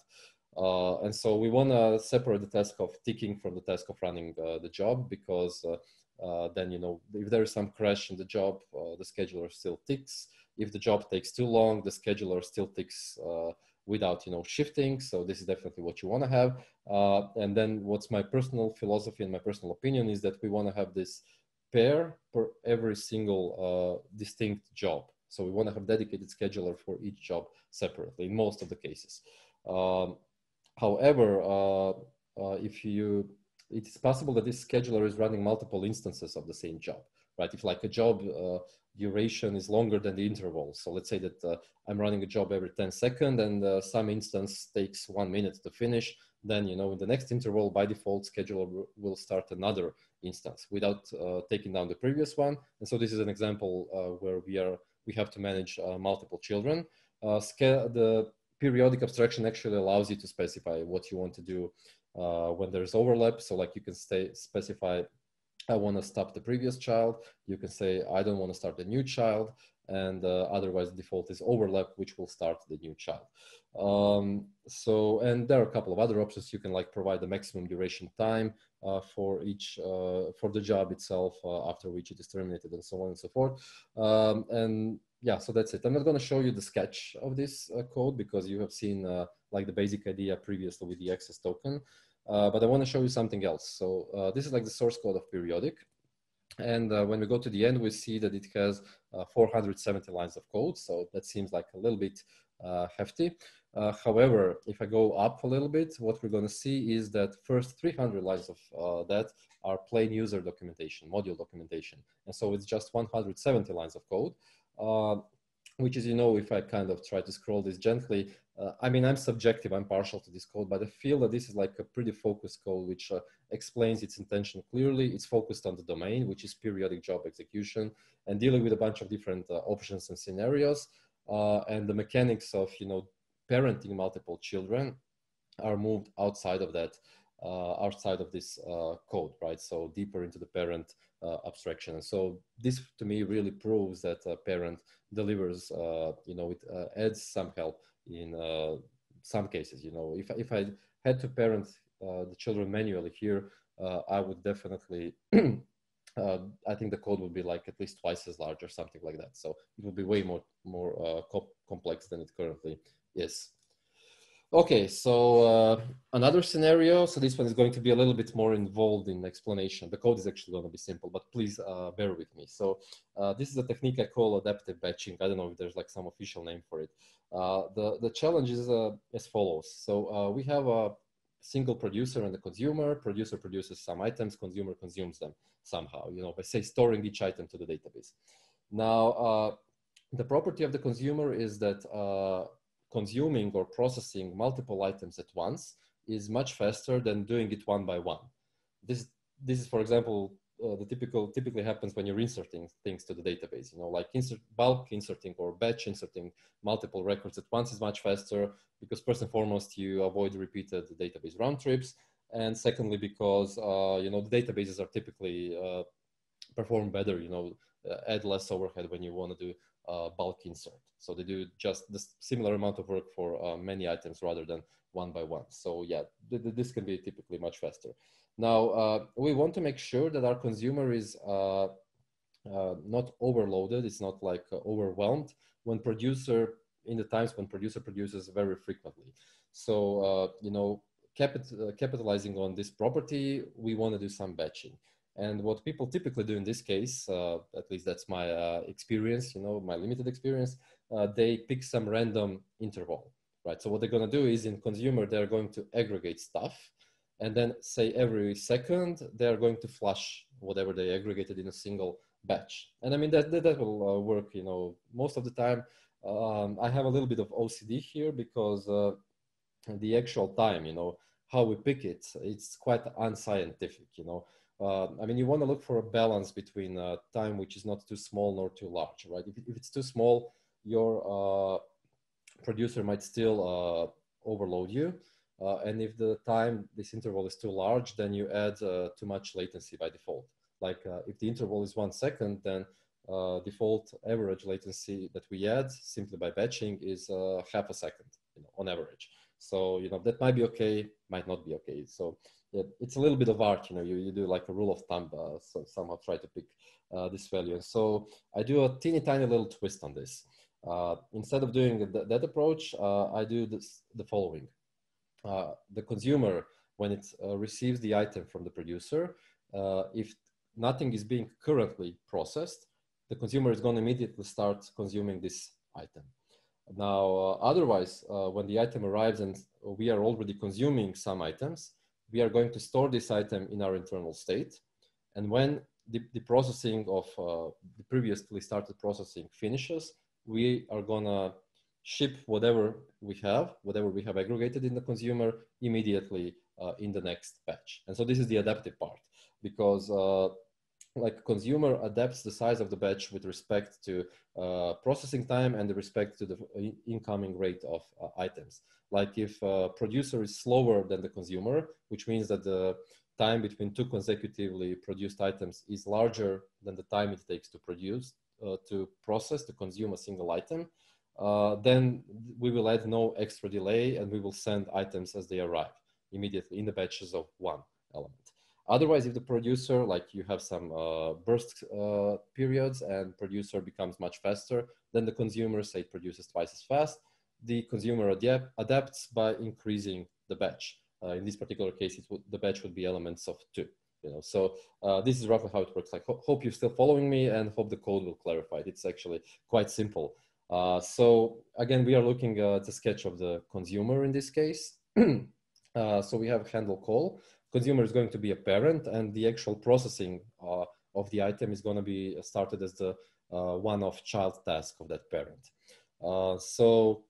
Uh, and so we want to separate the task of ticking from the task of running uh, the job because uh, uh, then, you know, if there is some crash in the job, uh, the scheduler still ticks. If the job takes too long, the scheduler still ticks without, you know, shifting. So this is definitely what you want to have. and then what's my personal philosophy and my personal opinion is that we want to have this pair per every single uh, distinct job. So we want to have dedicated scheduler for each job separately in most of the cases. Um, however, uh, uh, if you, it is possible that this scheduler is running multiple instances of the same job, right? If like a job uh, duration is longer than the interval. So let's say that uh, I'm running a job every 10 seconds and uh, some instance takes one minute to finish. Then, you know, in the next interval, by default, scheduler will start another instance without uh, taking down the previous one. And so this is an example uh, where we are we have to manage uh, multiple children. Uh, the periodic abstraction actually allows you to specify what you want to do when there's overlap. So like you can stay specify I want to stop the previous child. You can say, I don't want to start the new child. And uh, otherwise, the default is overlap, which will start the new child. Um, so, and there are a couple of other options. You can like provide the maximum duration time uh, for each, uh, for the job itself, uh, after which it is terminated and so on and so forth. Um, and yeah, so that's it. I'm not going to show you the sketch of this uh, code because you have seen uh, like the basic idea previously with the access token. Uh, but I want to show you something else. So uh, this is like the source code of periodic. And uh, when we go to the end, we see that it has uh, 470 lines of code. So that seems like a little bit uh, hefty. Uh, however, if I go up a little bit, what we're going to see is that first 300 lines of that are plain user documentation, module documentation. And so it's just 170 lines of code which is, you know, if I kind of try to scroll this gently, uh, I mean, I'm subjective, I'm partial to this code, but I feel that this is like a pretty focused code, which uh, explains its intention clearly. It's focused on the domain, which is periodic job execution and dealing with a bunch of different uh, options and scenarios. Uh, and the mechanics of, you know, parenting multiple children are moved outside of that, uh, outside of this uh, code, right? So deeper into the parent abstraction. And so this to me really proves that a parent delivers, you know, it adds some help in uh, some cases. You know, if, if I had to parent uh, the children manually here, uh, I would definitely, uh, I think the code would be like at least twice as large or something like that. So it would be way more, more uh, co complex than it currently is. Okay, so uh, another scenario. So this one is going to be a little bit more involved in explanation. The code is actually going to be simple, but please uh, bear with me. So uh, this is a technique I call adaptive batching. I don't know if there's like some official name for it. Uh, the, the challenge is uh, as follows. So uh, we have a single producer and a consumer. Producer produces some items, consumer consumes them somehow, you know, by say storing each item to the database. Now, the property of the consumer is that consuming or processing multiple items at once is much faster than doing it one by one. This, this is, for example, uh, the typical typically happens when you're inserting things to the database. You know, like insert bulk inserting or batch inserting multiple records at once is much faster because first and foremost you avoid repeated database round trips, and secondly because uh, you know the databases are typically uh, perform better. You know, uh, add less overhead when you want to do uh, bulk insert. So they do just the similar amount of work for uh, many items rather than one by one. So yeah, th th this can be typically much faster. Now, uh, we want to make sure that our consumer is uh, uh, not overloaded. It's not like uh, overwhelmed when producer, in the times when producer produces very frequently. So, you know, capit capitalizing on this property, we want to do some batching. And what people typically do in this case, uh, at least that's my uh, experience, you know, my limited experience, uh, they pick some random interval, right? So what they're going to do is in consumer, they're going to aggregate stuff. And then say every second, they're going to flush whatever they aggregated in a single batch. And I mean, that, that, that will uh, work, you know, most of the time. Um, I have a little bit of OCD here because uh, the actual time, you know, how we pick it, it's quite unscientific, you know uh, I mean, you want to look for a balance between uh, time which is not too small nor too large, right? If, if it's too small, your uh, producer might still uh, overload you. Uh, and if the time, this interval is too large, then you add uh, too much latency by default. Like if the interval is one second, then default average latency that we add simply by batching is half a second you know, on average. So, you know, that might be okay, might not be okay. So it's a little bit of art, you know, you, you do like a rule of thumb, uh, so somehow try to pick uh, this value. And so I do a teeny tiny little twist on this. Uh, instead of doing th that approach, uh, I do this, the following. Uh, the consumer, when it uh, receives the item from the producer, if nothing is being currently processed, the consumer is going to immediately start consuming this item. Now, otherwise, when the item arrives and we are already consuming some items, we are going to store this item in our internal state. And when the, the processing of uh, the previously started processing finishes, we are gonna ship whatever we have, whatever we have aggregated in the consumer immediately uh, in the next batch. And so this is the adaptive part because uh, like consumer adapts the size of the batch with respect to uh, processing time and the respect to the incoming rate of uh, items. Like if producer is slower than the consumer, which means that the time between two consecutively produced items is larger than the time it takes to produce, uh, to process, to consume a single item, uh, then we will add no extra delay and we will send items as they arrive immediately in the batches of one element. Otherwise, if the producer, like you have some uh, burst uh, periods and producer becomes much faster, then the consumer, say, produces twice as fast, the consumer adapt, adapts by increasing the batch. Uh, in this particular case, would, the batch would be elements of two. You know, so uh, this is roughly how it works. Like, ho hope you're still following me, and hope the code will clarify it. It's actually quite simple. Uh, so again, we are looking at a sketch of the consumer in this case. Uh, so we have handle call. Consumer is going to be a parent, and the actual processing uh, of the item is going to be started as the uh, one-off child task of that parent. so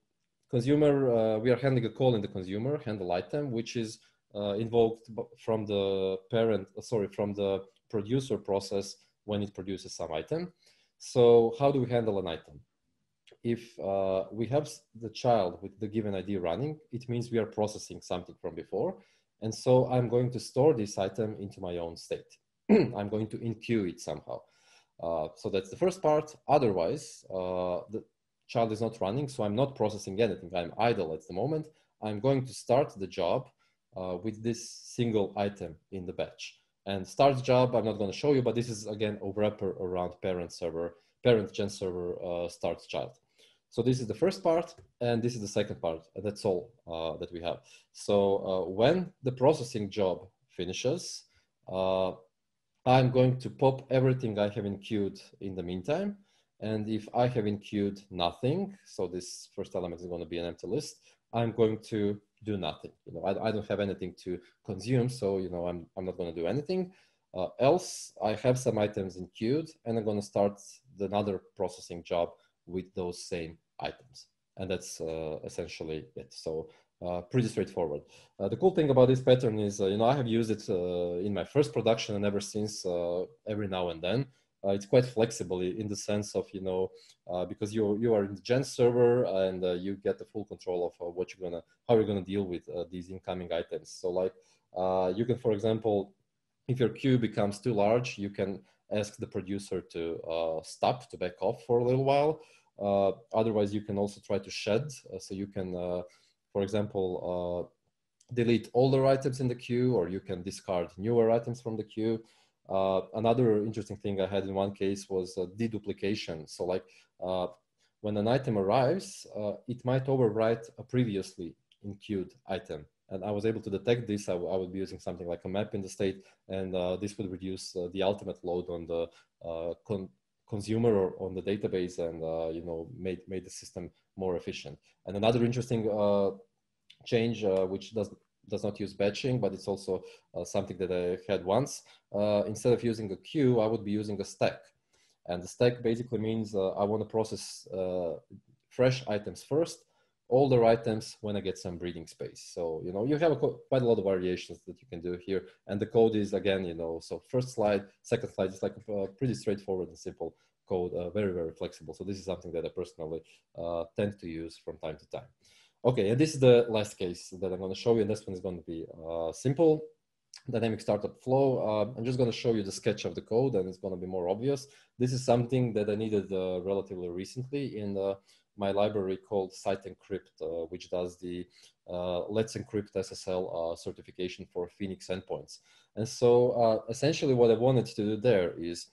consumer, uh, we are handling a call in the consumer handle item, which is uh, invoked from the parent, uh, sorry, from the producer process when it produces some item. So how do we handle an item? If uh, we have the child with the given ID running, it means we are processing something from before. And so I'm going to store this item into my own state. I'm going to enqueue it somehow. Uh, so that's the first part. Otherwise, uh, the, child is not running, so I'm not processing anything. I'm idle at the moment. I'm going to start the job uh, with this single item in the batch. And start job, I'm not going to show you, but this is again a wrapper around parent server, parent gen server uh, starts child. So this is the first part, and this is the second part, that's all uh, that we have. So uh, when the processing job finishes, uh, I'm going to pop everything I have in queued in the meantime, and if I have in queued nothing, so this first element is going to be an empty list, I'm going to do nothing. You know, I, I don't have anything to consume, so you know, I'm, I'm not going to do anything. Uh, else, I have some items enqueued, and I'm going to start another processing job with those same items. and that's essentially it. So uh, pretty straightforward. Uh, the cool thing about this pattern is, uh, you know, I have used it in my first production and ever since, every now and then. Uh, it's quite flexible in the sense of you know uh, because you you are in the gen server and uh, you get the full control of what you're gonna how you're gonna deal with these incoming items. So like you can for example if your queue becomes too large you can ask the producer to stop to back off for a little while. Otherwise you can also try to shed. So you can for example uh, delete older items in the queue or you can discard newer items from the queue uh, another interesting thing I had in one case was uh, deduplication. So like uh, when an item arrives, uh, it might overwrite a previously queued item. And I was able to detect this. I, would be using something like a map in the state, and uh, this would reduce the ultimate load on the con consumer or on the database, and you know made made the system more efficient. And another interesting change, which does does not use batching, but it's also uh, something that I had once. Uh, instead of using a queue, I would be using a stack. And the stack basically means uh, I want to process uh, fresh items first, older items when I get some breathing space. So, you know, you have a quite a lot of variations that you can do here. And the code is again, you know, so first slide, second slide is like a pretty straightforward and simple code, uh, very, very flexible. So this is something that I personally uh, tend to use from time to time. Okay, this is the last case that I'm going to show you, and this one is going to be uh, simple. Dynamic startup flow. Uh, I'm just going to show you the sketch of the code, and it's going to be more obvious. This is something that I needed uh, relatively recently in uh, my library called Site Encrypt, uh, which does the uh, Let's Encrypt SSL certification for Phoenix endpoints. And so essentially what I wanted to do there is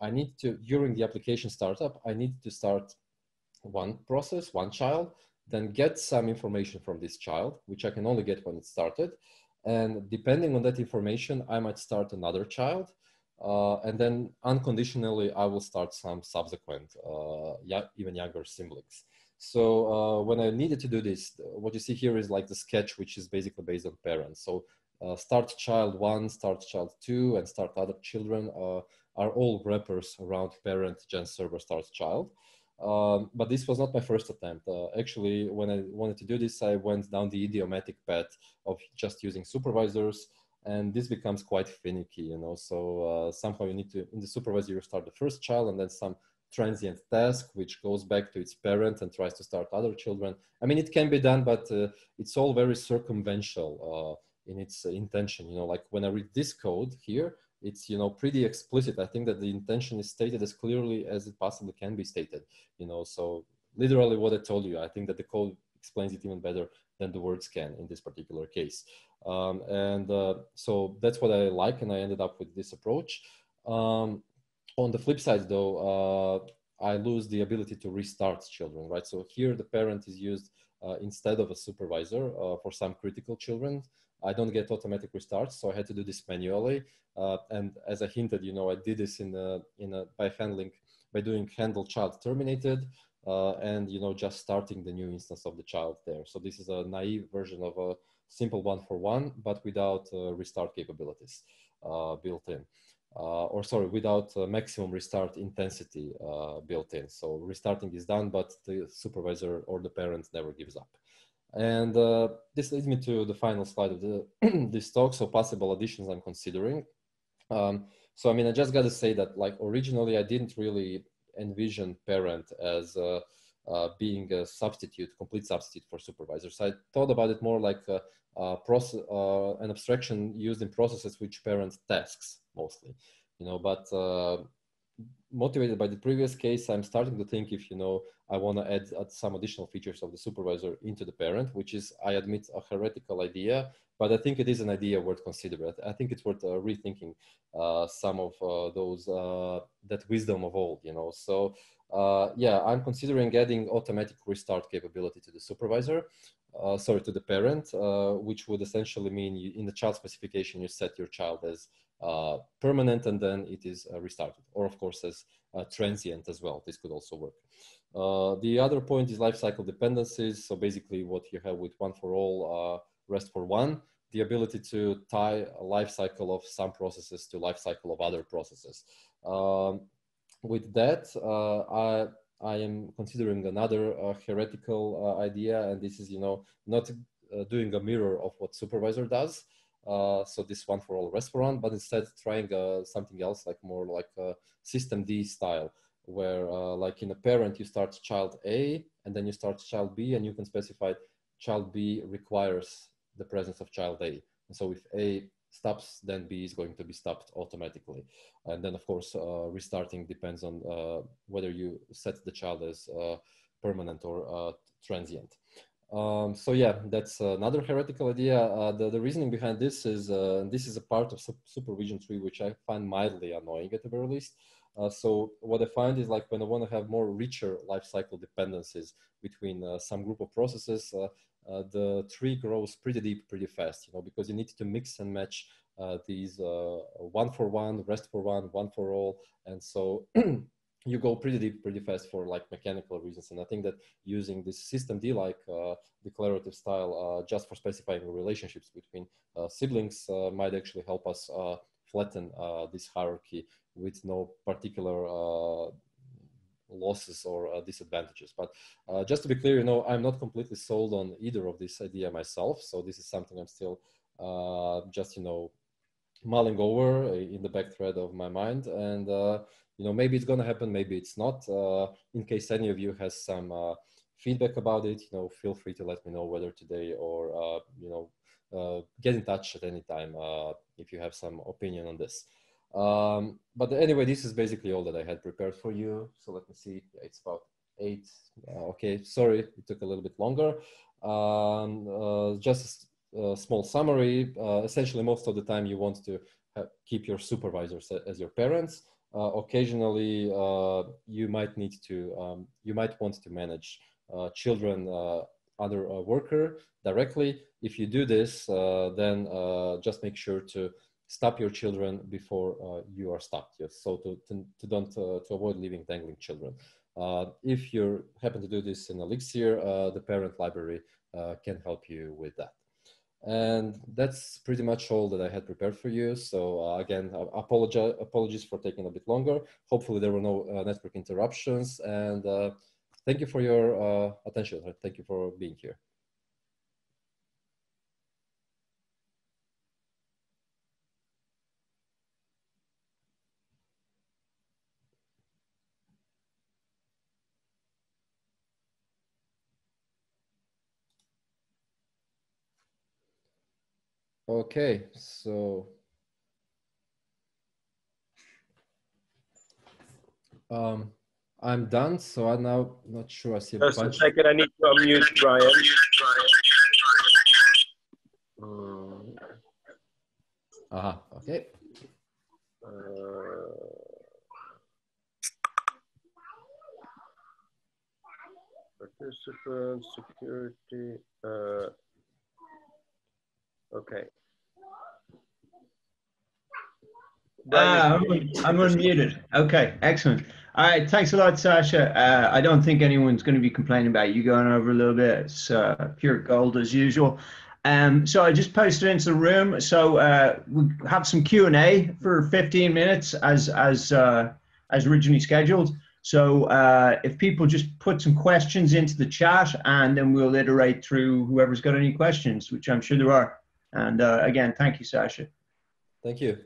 I need to, during the application startup, I need to start one process, one child, then get some information from this child, which I can only get when it started. And depending on that information, I might start another child. Uh, and then unconditionally, I will start some subsequent, uh, even younger siblings. So uh, when I needed to do this, what you see here is like the sketch, which is basically based on parents. So uh, start child one, start child two, and start other children uh, are all wrappers around parent gen server start child. Um, but this was not my first attempt. Uh, actually, when I wanted to do this, I went down the idiomatic path of just using supervisors, and this becomes quite finicky, you know. So uh, somehow you need to, in the supervisor, you start the first child, and then some transient task which goes back to its parent and tries to start other children. I mean, it can be done, but uh, it's all very circumventional uh, in its intention. You know, like when I read this code here, it's you know pretty explicit. I think that the intention is stated as clearly as it possibly can be stated you know so literally what i told you i think that the code explains it even better than the words can in this particular case. Um, and uh, so that's what i like and i ended up with this approach. Um, on the flip side though uh, i lose the ability to restart children right? So here the parent is used uh, instead of a supervisor uh, for some critical children I don't get automatic restarts, so I had to do this manually. Uh, and as I hinted, you know, I did this in a, in a, by handling, by doing handle child terminated, uh, and you know, just starting the new instance of the child there. So this is a naive version of a simple one for one, but without uh, restart capabilities uh, built in. Uh, or sorry, without maximum restart intensity uh, built in. So restarting is done, but the supervisor or the parent never gives up. And uh, this leads me to the final slide of the, this talk. So possible additions I'm considering. Um, so I mean, I just got to say that like originally I didn't really envision parent as uh, uh, being a substitute, complete substitute for supervisors. I thought about it more like a, a process, uh, an abstraction used in processes which parent tasks mostly, you know. But uh, motivated by the previous case, I'm starting to think if, you know, I want to add, add, some additional features of the supervisor into the parent, which is, I admit, a heretical idea, but I think it is an idea worth considering. I think it's worth uh, rethinking uh, some of uh, those, uh, that wisdom of old, you know. So uh, yeah, I'm considering adding automatic restart capability to the supervisor, uh, sorry, to the parent, which would essentially mean you, in the child specification, you set your child as permanent and then it is uh, restarted. Or of course as uh, transient as well this could also work. Uh, the other point is lifecycle dependencies. So basically what you have with one for all uh, rest for one the ability to tie a of some processes to life cycle of other processes. Um, with that I, I am considering another uh, heretical uh, idea, and this is, you know, not uh, doing a mirror of what supervisor does. Uh, so this one for all rest for one, but instead trying uh, something else, like more like a systemd style, where uh, like in a parent you start child A and then you start child B, and you can specify child B requires the presence of child A. And so if A stops, then B is going to be stopped automatically. And then of course, uh, restarting depends on uh, whether you set the child as uh, permanent or transient. Um, so yeah, that's another heretical idea. Uh, the, the reasoning behind this is, uh, this is a part of supervision tree, which I find mildly annoying at the very least. so what I find is like when I want to have more richer life cycle dependencies between some group of processes, uh, the tree grows pretty deep pretty fast, you know, because you need to mix and match uh, these uh, one for one, rest for one, one for all. And so you go pretty deep pretty fast for like mechanical reasons. And I think that using this systemd like declarative style just for specifying relationships between siblings might actually help us flatten this hierarchy with no particular losses or uh, disadvantages. But uh, just to be clear, you know, I'm not completely sold on either of this idea myself. So this is something I'm still uh, just, you know, mulling over uh, in the back thread of my mind. And, uh, you know, maybe it's going to happen, maybe it's not. Uh, in case any of you has some feedback about it, you know, feel free to let me know whether today or, you know, get in touch at any time if you have some opinion on this. Um, but anyway, this is basically all that I had prepared for you. So let me see. It's about eight. Uh, okay, sorry, it took a little bit longer. Um, uh, just a small summary. Uh, essentially, most of the time you want to keep your supervisors as your parents. Uh, occasionally, uh, you might need to, um, you might want to manage uh, children a worker directly. If you do this, then just make sure to stop your children before uh, you are stopped. Yes, so to, to, to don't uh, to avoid leaving dangling children. Uh, if you happen to do this in Elixir, the parent library can help you with that. And that's pretty much all that I had prepared for you. So uh, again, uh, apologize, apologies for taking a bit longer. Hopefully there were no uh, network interruptions. And uh, thank you for your attention. Thank you for being here. Okay, so um, I'm done. So I'm now not sure. I see a Just bunch. a second. I need to unmute Brian. Um, uh, okay. Uh, participant security. Uh, okay. Uh, I'm, I'm unmuted. Okay, excellent. All right, thanks a lot, Saša. Uh, I don't think anyone's going to be complaining about you going over a little bit. It's uh, pure gold as usual. Um, so I just posted into the room. So uh, we have some Q and A for 15 minutes as as uh, as originally scheduled. So uh, if people just put some questions into the chat, and then we'll iterate through whoever's got any questions, which I'm sure there are. And uh, again, thank you, Saša. Thank you.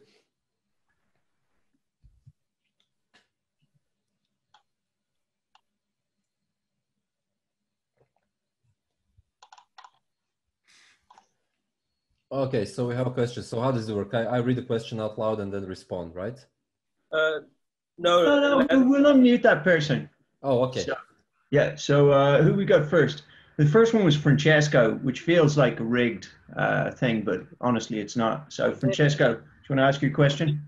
Okay, so we have a question. So how does it work? I, I read the question out loud and then respond, right? Uh, no, no, no, we'll unmute that person. Oh, okay. So, yeah. So uh, who we got first? The first one was Francesco, which feels like a rigged uh, thing, but honestly, it's not. So Francesco, do you want to ask your question?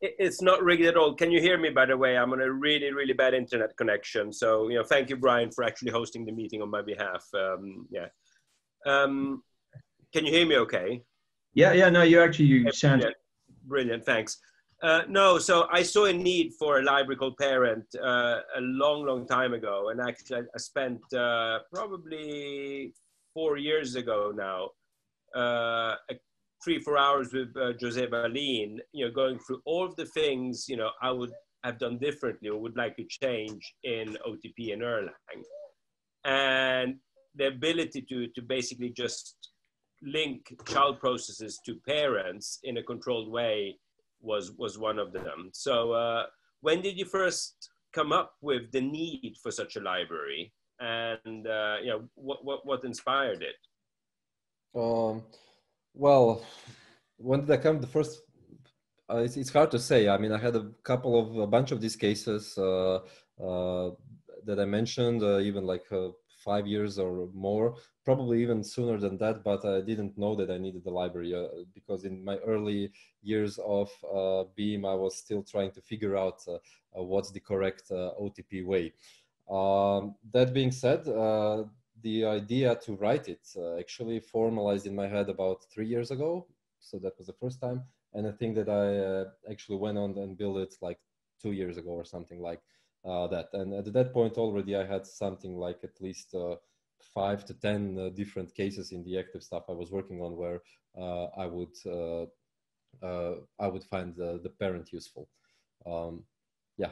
It's not rigged at all. Can you hear me? By the way, I'm on a really, really bad internet connection. So you know, thank you, Brian, for actually hosting the meeting on my behalf. Um, yeah. Um, can you hear me okay? Yeah, yeah, no, you actually you sound brilliant. brilliant thanks. Uh, no, so I saw a need for a library called Parent uh, a long, long time ago, and actually I spent uh, probably four years ago now, uh, three four hours with uh, Jose Valim, you know, going through all of the things you know I would have done differently or would like to change in OTP and Erlang. And the ability to, to basically just link child processes to parents in a controlled way was, was one of them. So uh, when did you first come up with the need for such a library? And uh, you know, what, what, what inspired it? Um, well, when did I come? The first uh, it's, it's hard to say. I mean, I had a couple of a bunch of these cases uh, uh, that I mentioned, uh, even like five years or more, probably even sooner than that. But I didn't know that I needed the library uh, because in my early years of Beam, I was still trying to figure out what's the correct OTP way. Um, that being said, the idea to write it actually formalized in my head about three years ago. So that was the first time and I think that I uh, actually went on and built it like two years ago or something like uh, that. And at that point already, I had something like at least uh, five to ten uh, different cases in the active stuff I was working on where uh, I would uh, I would find the, the parent useful. Um, yeah.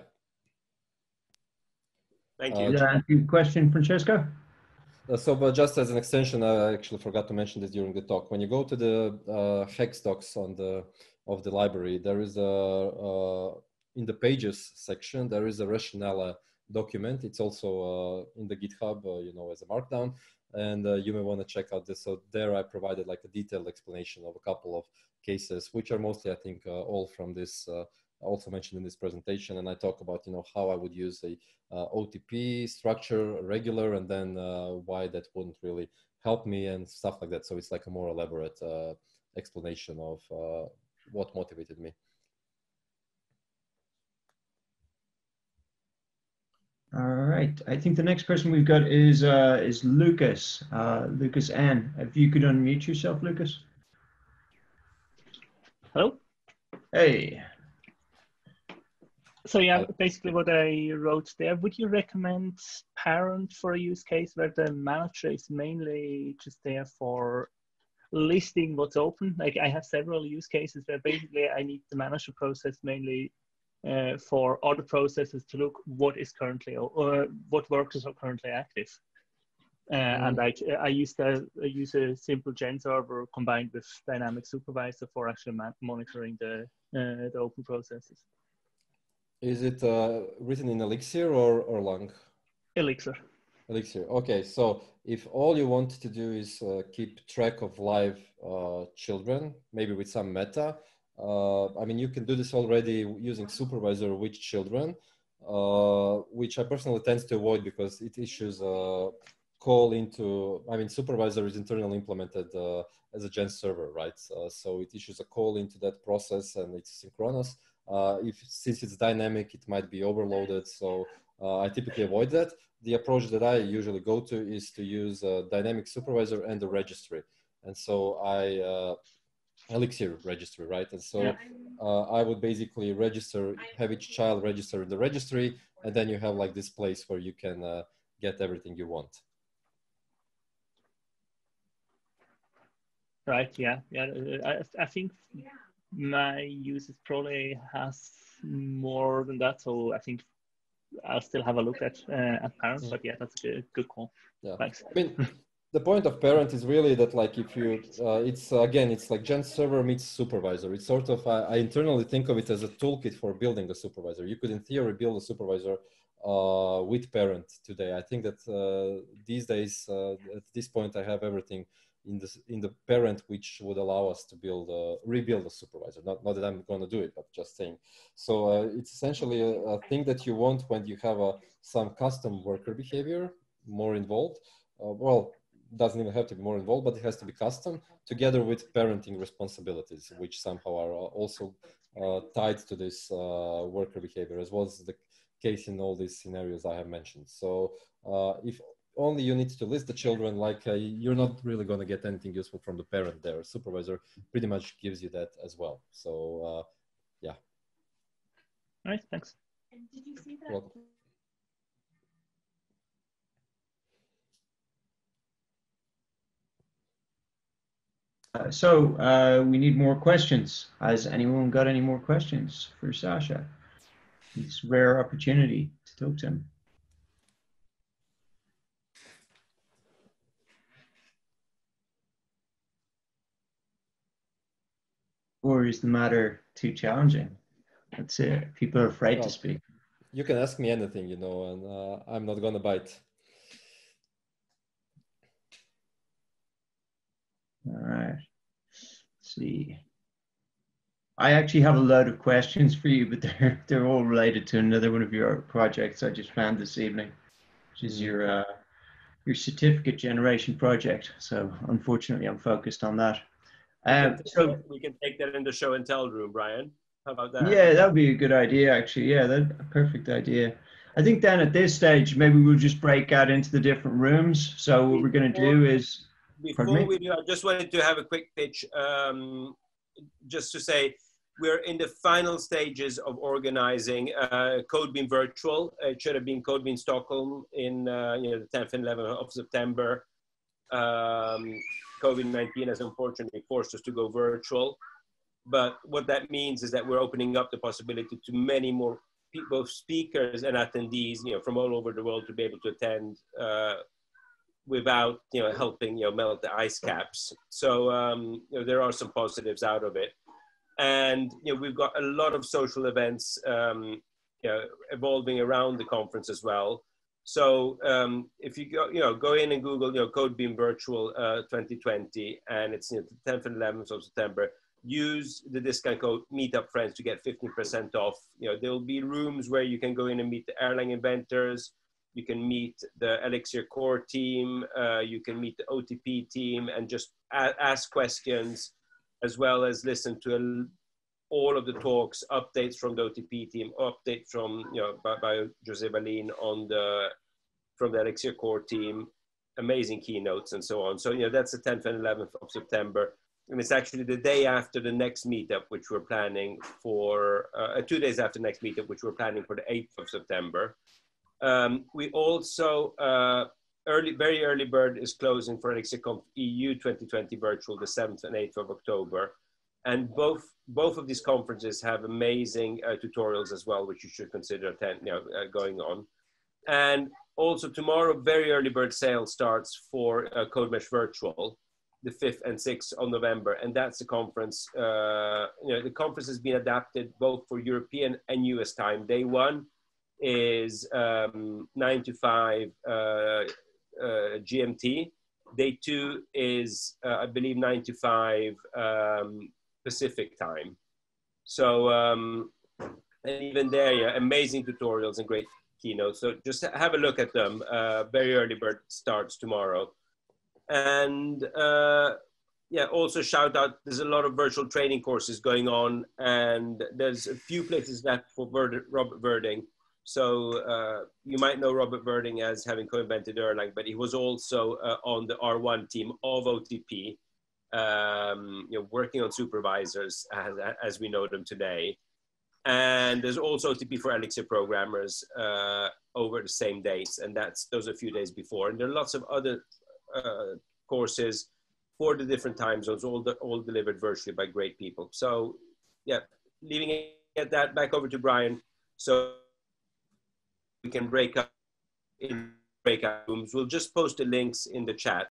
Thank you. Did that answer question, Francesco? Uh, so, but just as an extension, I actually forgot to mention this during the talk. When you go to the uh, hex docs on the of the library, there is a uh, in the pages section there is a rationale document. It's also uh, in the GitHub, uh, you know, as a markdown, and uh, you may want to check out this. So there, I provided like a detailed explanation of a couple of cases, which are mostly, I think, all from this also mentioned in this presentation. And I talk about, you know, how I would use a uh, OTP structure, regular, and then uh, why that wouldn't really help me and stuff like that. So it's like a more elaborate uh, explanation of uh, what motivated me. All right. I think the next person we've got is uh, is Lucas. Uh, Lucas N. If you could unmute yourself, Lucas. Hello. Hey so yeah, basically what I wrote there, would you recommend parent for a use case where the manager is mainly just there for listing what's open? Like I have several use cases where basically I need the manager process mainly uh, for other processes to look what is currently or what workers are currently active. Uh, mm. And I, I use the I use a simple Gen server combined with dynamic supervisor for actually monitoring the uh, the open processes. Is it uh, written in Elixir or Erlang? Elixir. Elixir. Okay, so if all you want to do is uh, keep track of live uh, children, maybe with some meta, uh, I mean, you can do this already using supervisor with children, uh, which I personally tend to avoid because it issues a call into, I mean, supervisor is internally implemented uh, as a gen server, right? so it issues a call into that process and it's synchronous uh, if since it's dynamic, it might be overloaded. So uh, I typically avoid that. The approach that I usually go to is to use a dynamic supervisor and the registry. And so I uh, Elixir registry, right? And so uh, I would basically register, have each child register in the registry, and then you have like this place where you can uh, get everything you want. Right. Yeah. Yeah. I, I think my usage probably has more than that. So I think I'll still have a look at uh, at parents. But yeah, that's a good, good call. Yeah. Thanks. I mean, the point of parent is really that like if you, uh, it's uh, again, it's like Gen server meets supervisor. It's sort of I, I, internally think of it as a toolkit for building a supervisor. You could in theory build a supervisor uh, with parent today. I think that uh, these days uh, at this point I have everything in the in the parent which would allow us to build a, rebuild a supervisor not, not that i'm going to do it but just saying so uh, it's essentially a, a, thing that you want when you have a, some custom worker behavior more involved uh, well doesn't even have to be more involved but it has to be custom together with parenting responsibilities which somehow are also uh, tied to this uh, worker behavior as was the case in all these scenarios i have mentioned. So uh, if only you need to list the children like uh, you're not really going to get anything useful from the parent there. Supervisor pretty much gives you that as well. So uh, yeah. All right thanks. Did you see that Welcome. Uh, so uh, we need more questions. Has anyone got any more questions for Saša? It's a rare opportunity to talk to him. Or is the matter too challenging? That's it. People are afraid well, to speak. You can ask me anything, you know, and uh, I'm not gonna bite. All right. Let's see. I actually have a load of questions for you, but they're they're all related to another one of your projects I just found this evening, which is your uh, your certificate generation project. So unfortunately, I'm focused on that. Um, so we can take that in the show and tell room, Brian. How about that? Yeah, that would be a good idea, actually. Yeah, that's a perfect idea. I think then at this stage, maybe we'll just break out into the different rooms. So what we're going to do is. Before we do, I just wanted to have a quick pitch, um, just to say we're in the final stages of organizing uh, CodeBeam Virtual. It should have been CodeBeam Stockholm in uh, you know the 10th and 11th of September. Um, COVID-19 has unfortunately forced us to go virtual. But what that means is that we're opening up the possibility to many more people, speakers and attendees, you know, from all over the world to be able to attend uh, without, you know, helping, you know, melt the ice caps. So, um, you know, there are some positives out of it. And, you know, we've got a lot of social events, um, you know, evolving around the conference as well. So um, if you go, you know, go in and Google, you know, CodeBeam Virtual uh, 2020, and it's you know, 10th and 11th of September. Use the discount code Meetup Friends to get 15% off. You know, there will be rooms where you can go in and meet the Erlang inventors. You can meet the Elixir core team. Uh, you can meet the OTP team and just ask questions, as well as listen to all of the talks, updates from the OTP team, update from, you know, by, by Jose Valim on the, from the Elixir core team, amazing keynotes and so on. So, you know, that's the 10th and 11th of September. And it's actually the day after the next meetup, which we're planning for, uh, two days after next meetup, which we're planning for the 8th of September. Um, we also, uh, early, very early bird is closing for ElixirConf EU 2020 virtual, the 7th and 8th of October and both both of these conferences have amazing uh, tutorials as well, which you should consider attend, you know, uh, going on. And also tomorrow, very early bird sale starts for uh, CodeMesh Virtual, the 5th and 6th of November. And that's the conference, uh, you know, the conference has been adapted both for European and US time. Day one is um, 9 to 5 uh, uh, GMT. Day two is, uh, I believe, 9 to 5 um, Pacific time. So, um, and even there, yeah, amazing tutorials and great keynotes. So just have a look at them. Uh, very early bird starts tomorrow. And uh, yeah, also shout out, there's a lot of virtual training courses going on and there's a few places left for Robert Verding. So uh, you might know Robert Verding as having co-invented Erlang, but he was also uh, on the R1 team of OTP um, you know, working on supervisors as, as, we know them today. And there's also OTP for Elixir programmers uh, over the same dates, and that's those are a few days before. And there are lots of other uh, courses for the different time zones, all the, all delivered virtually by great people. So, yeah, leaving it at that, back over to Brian, so we can break up in breakout rooms. We'll just post the links in the chat.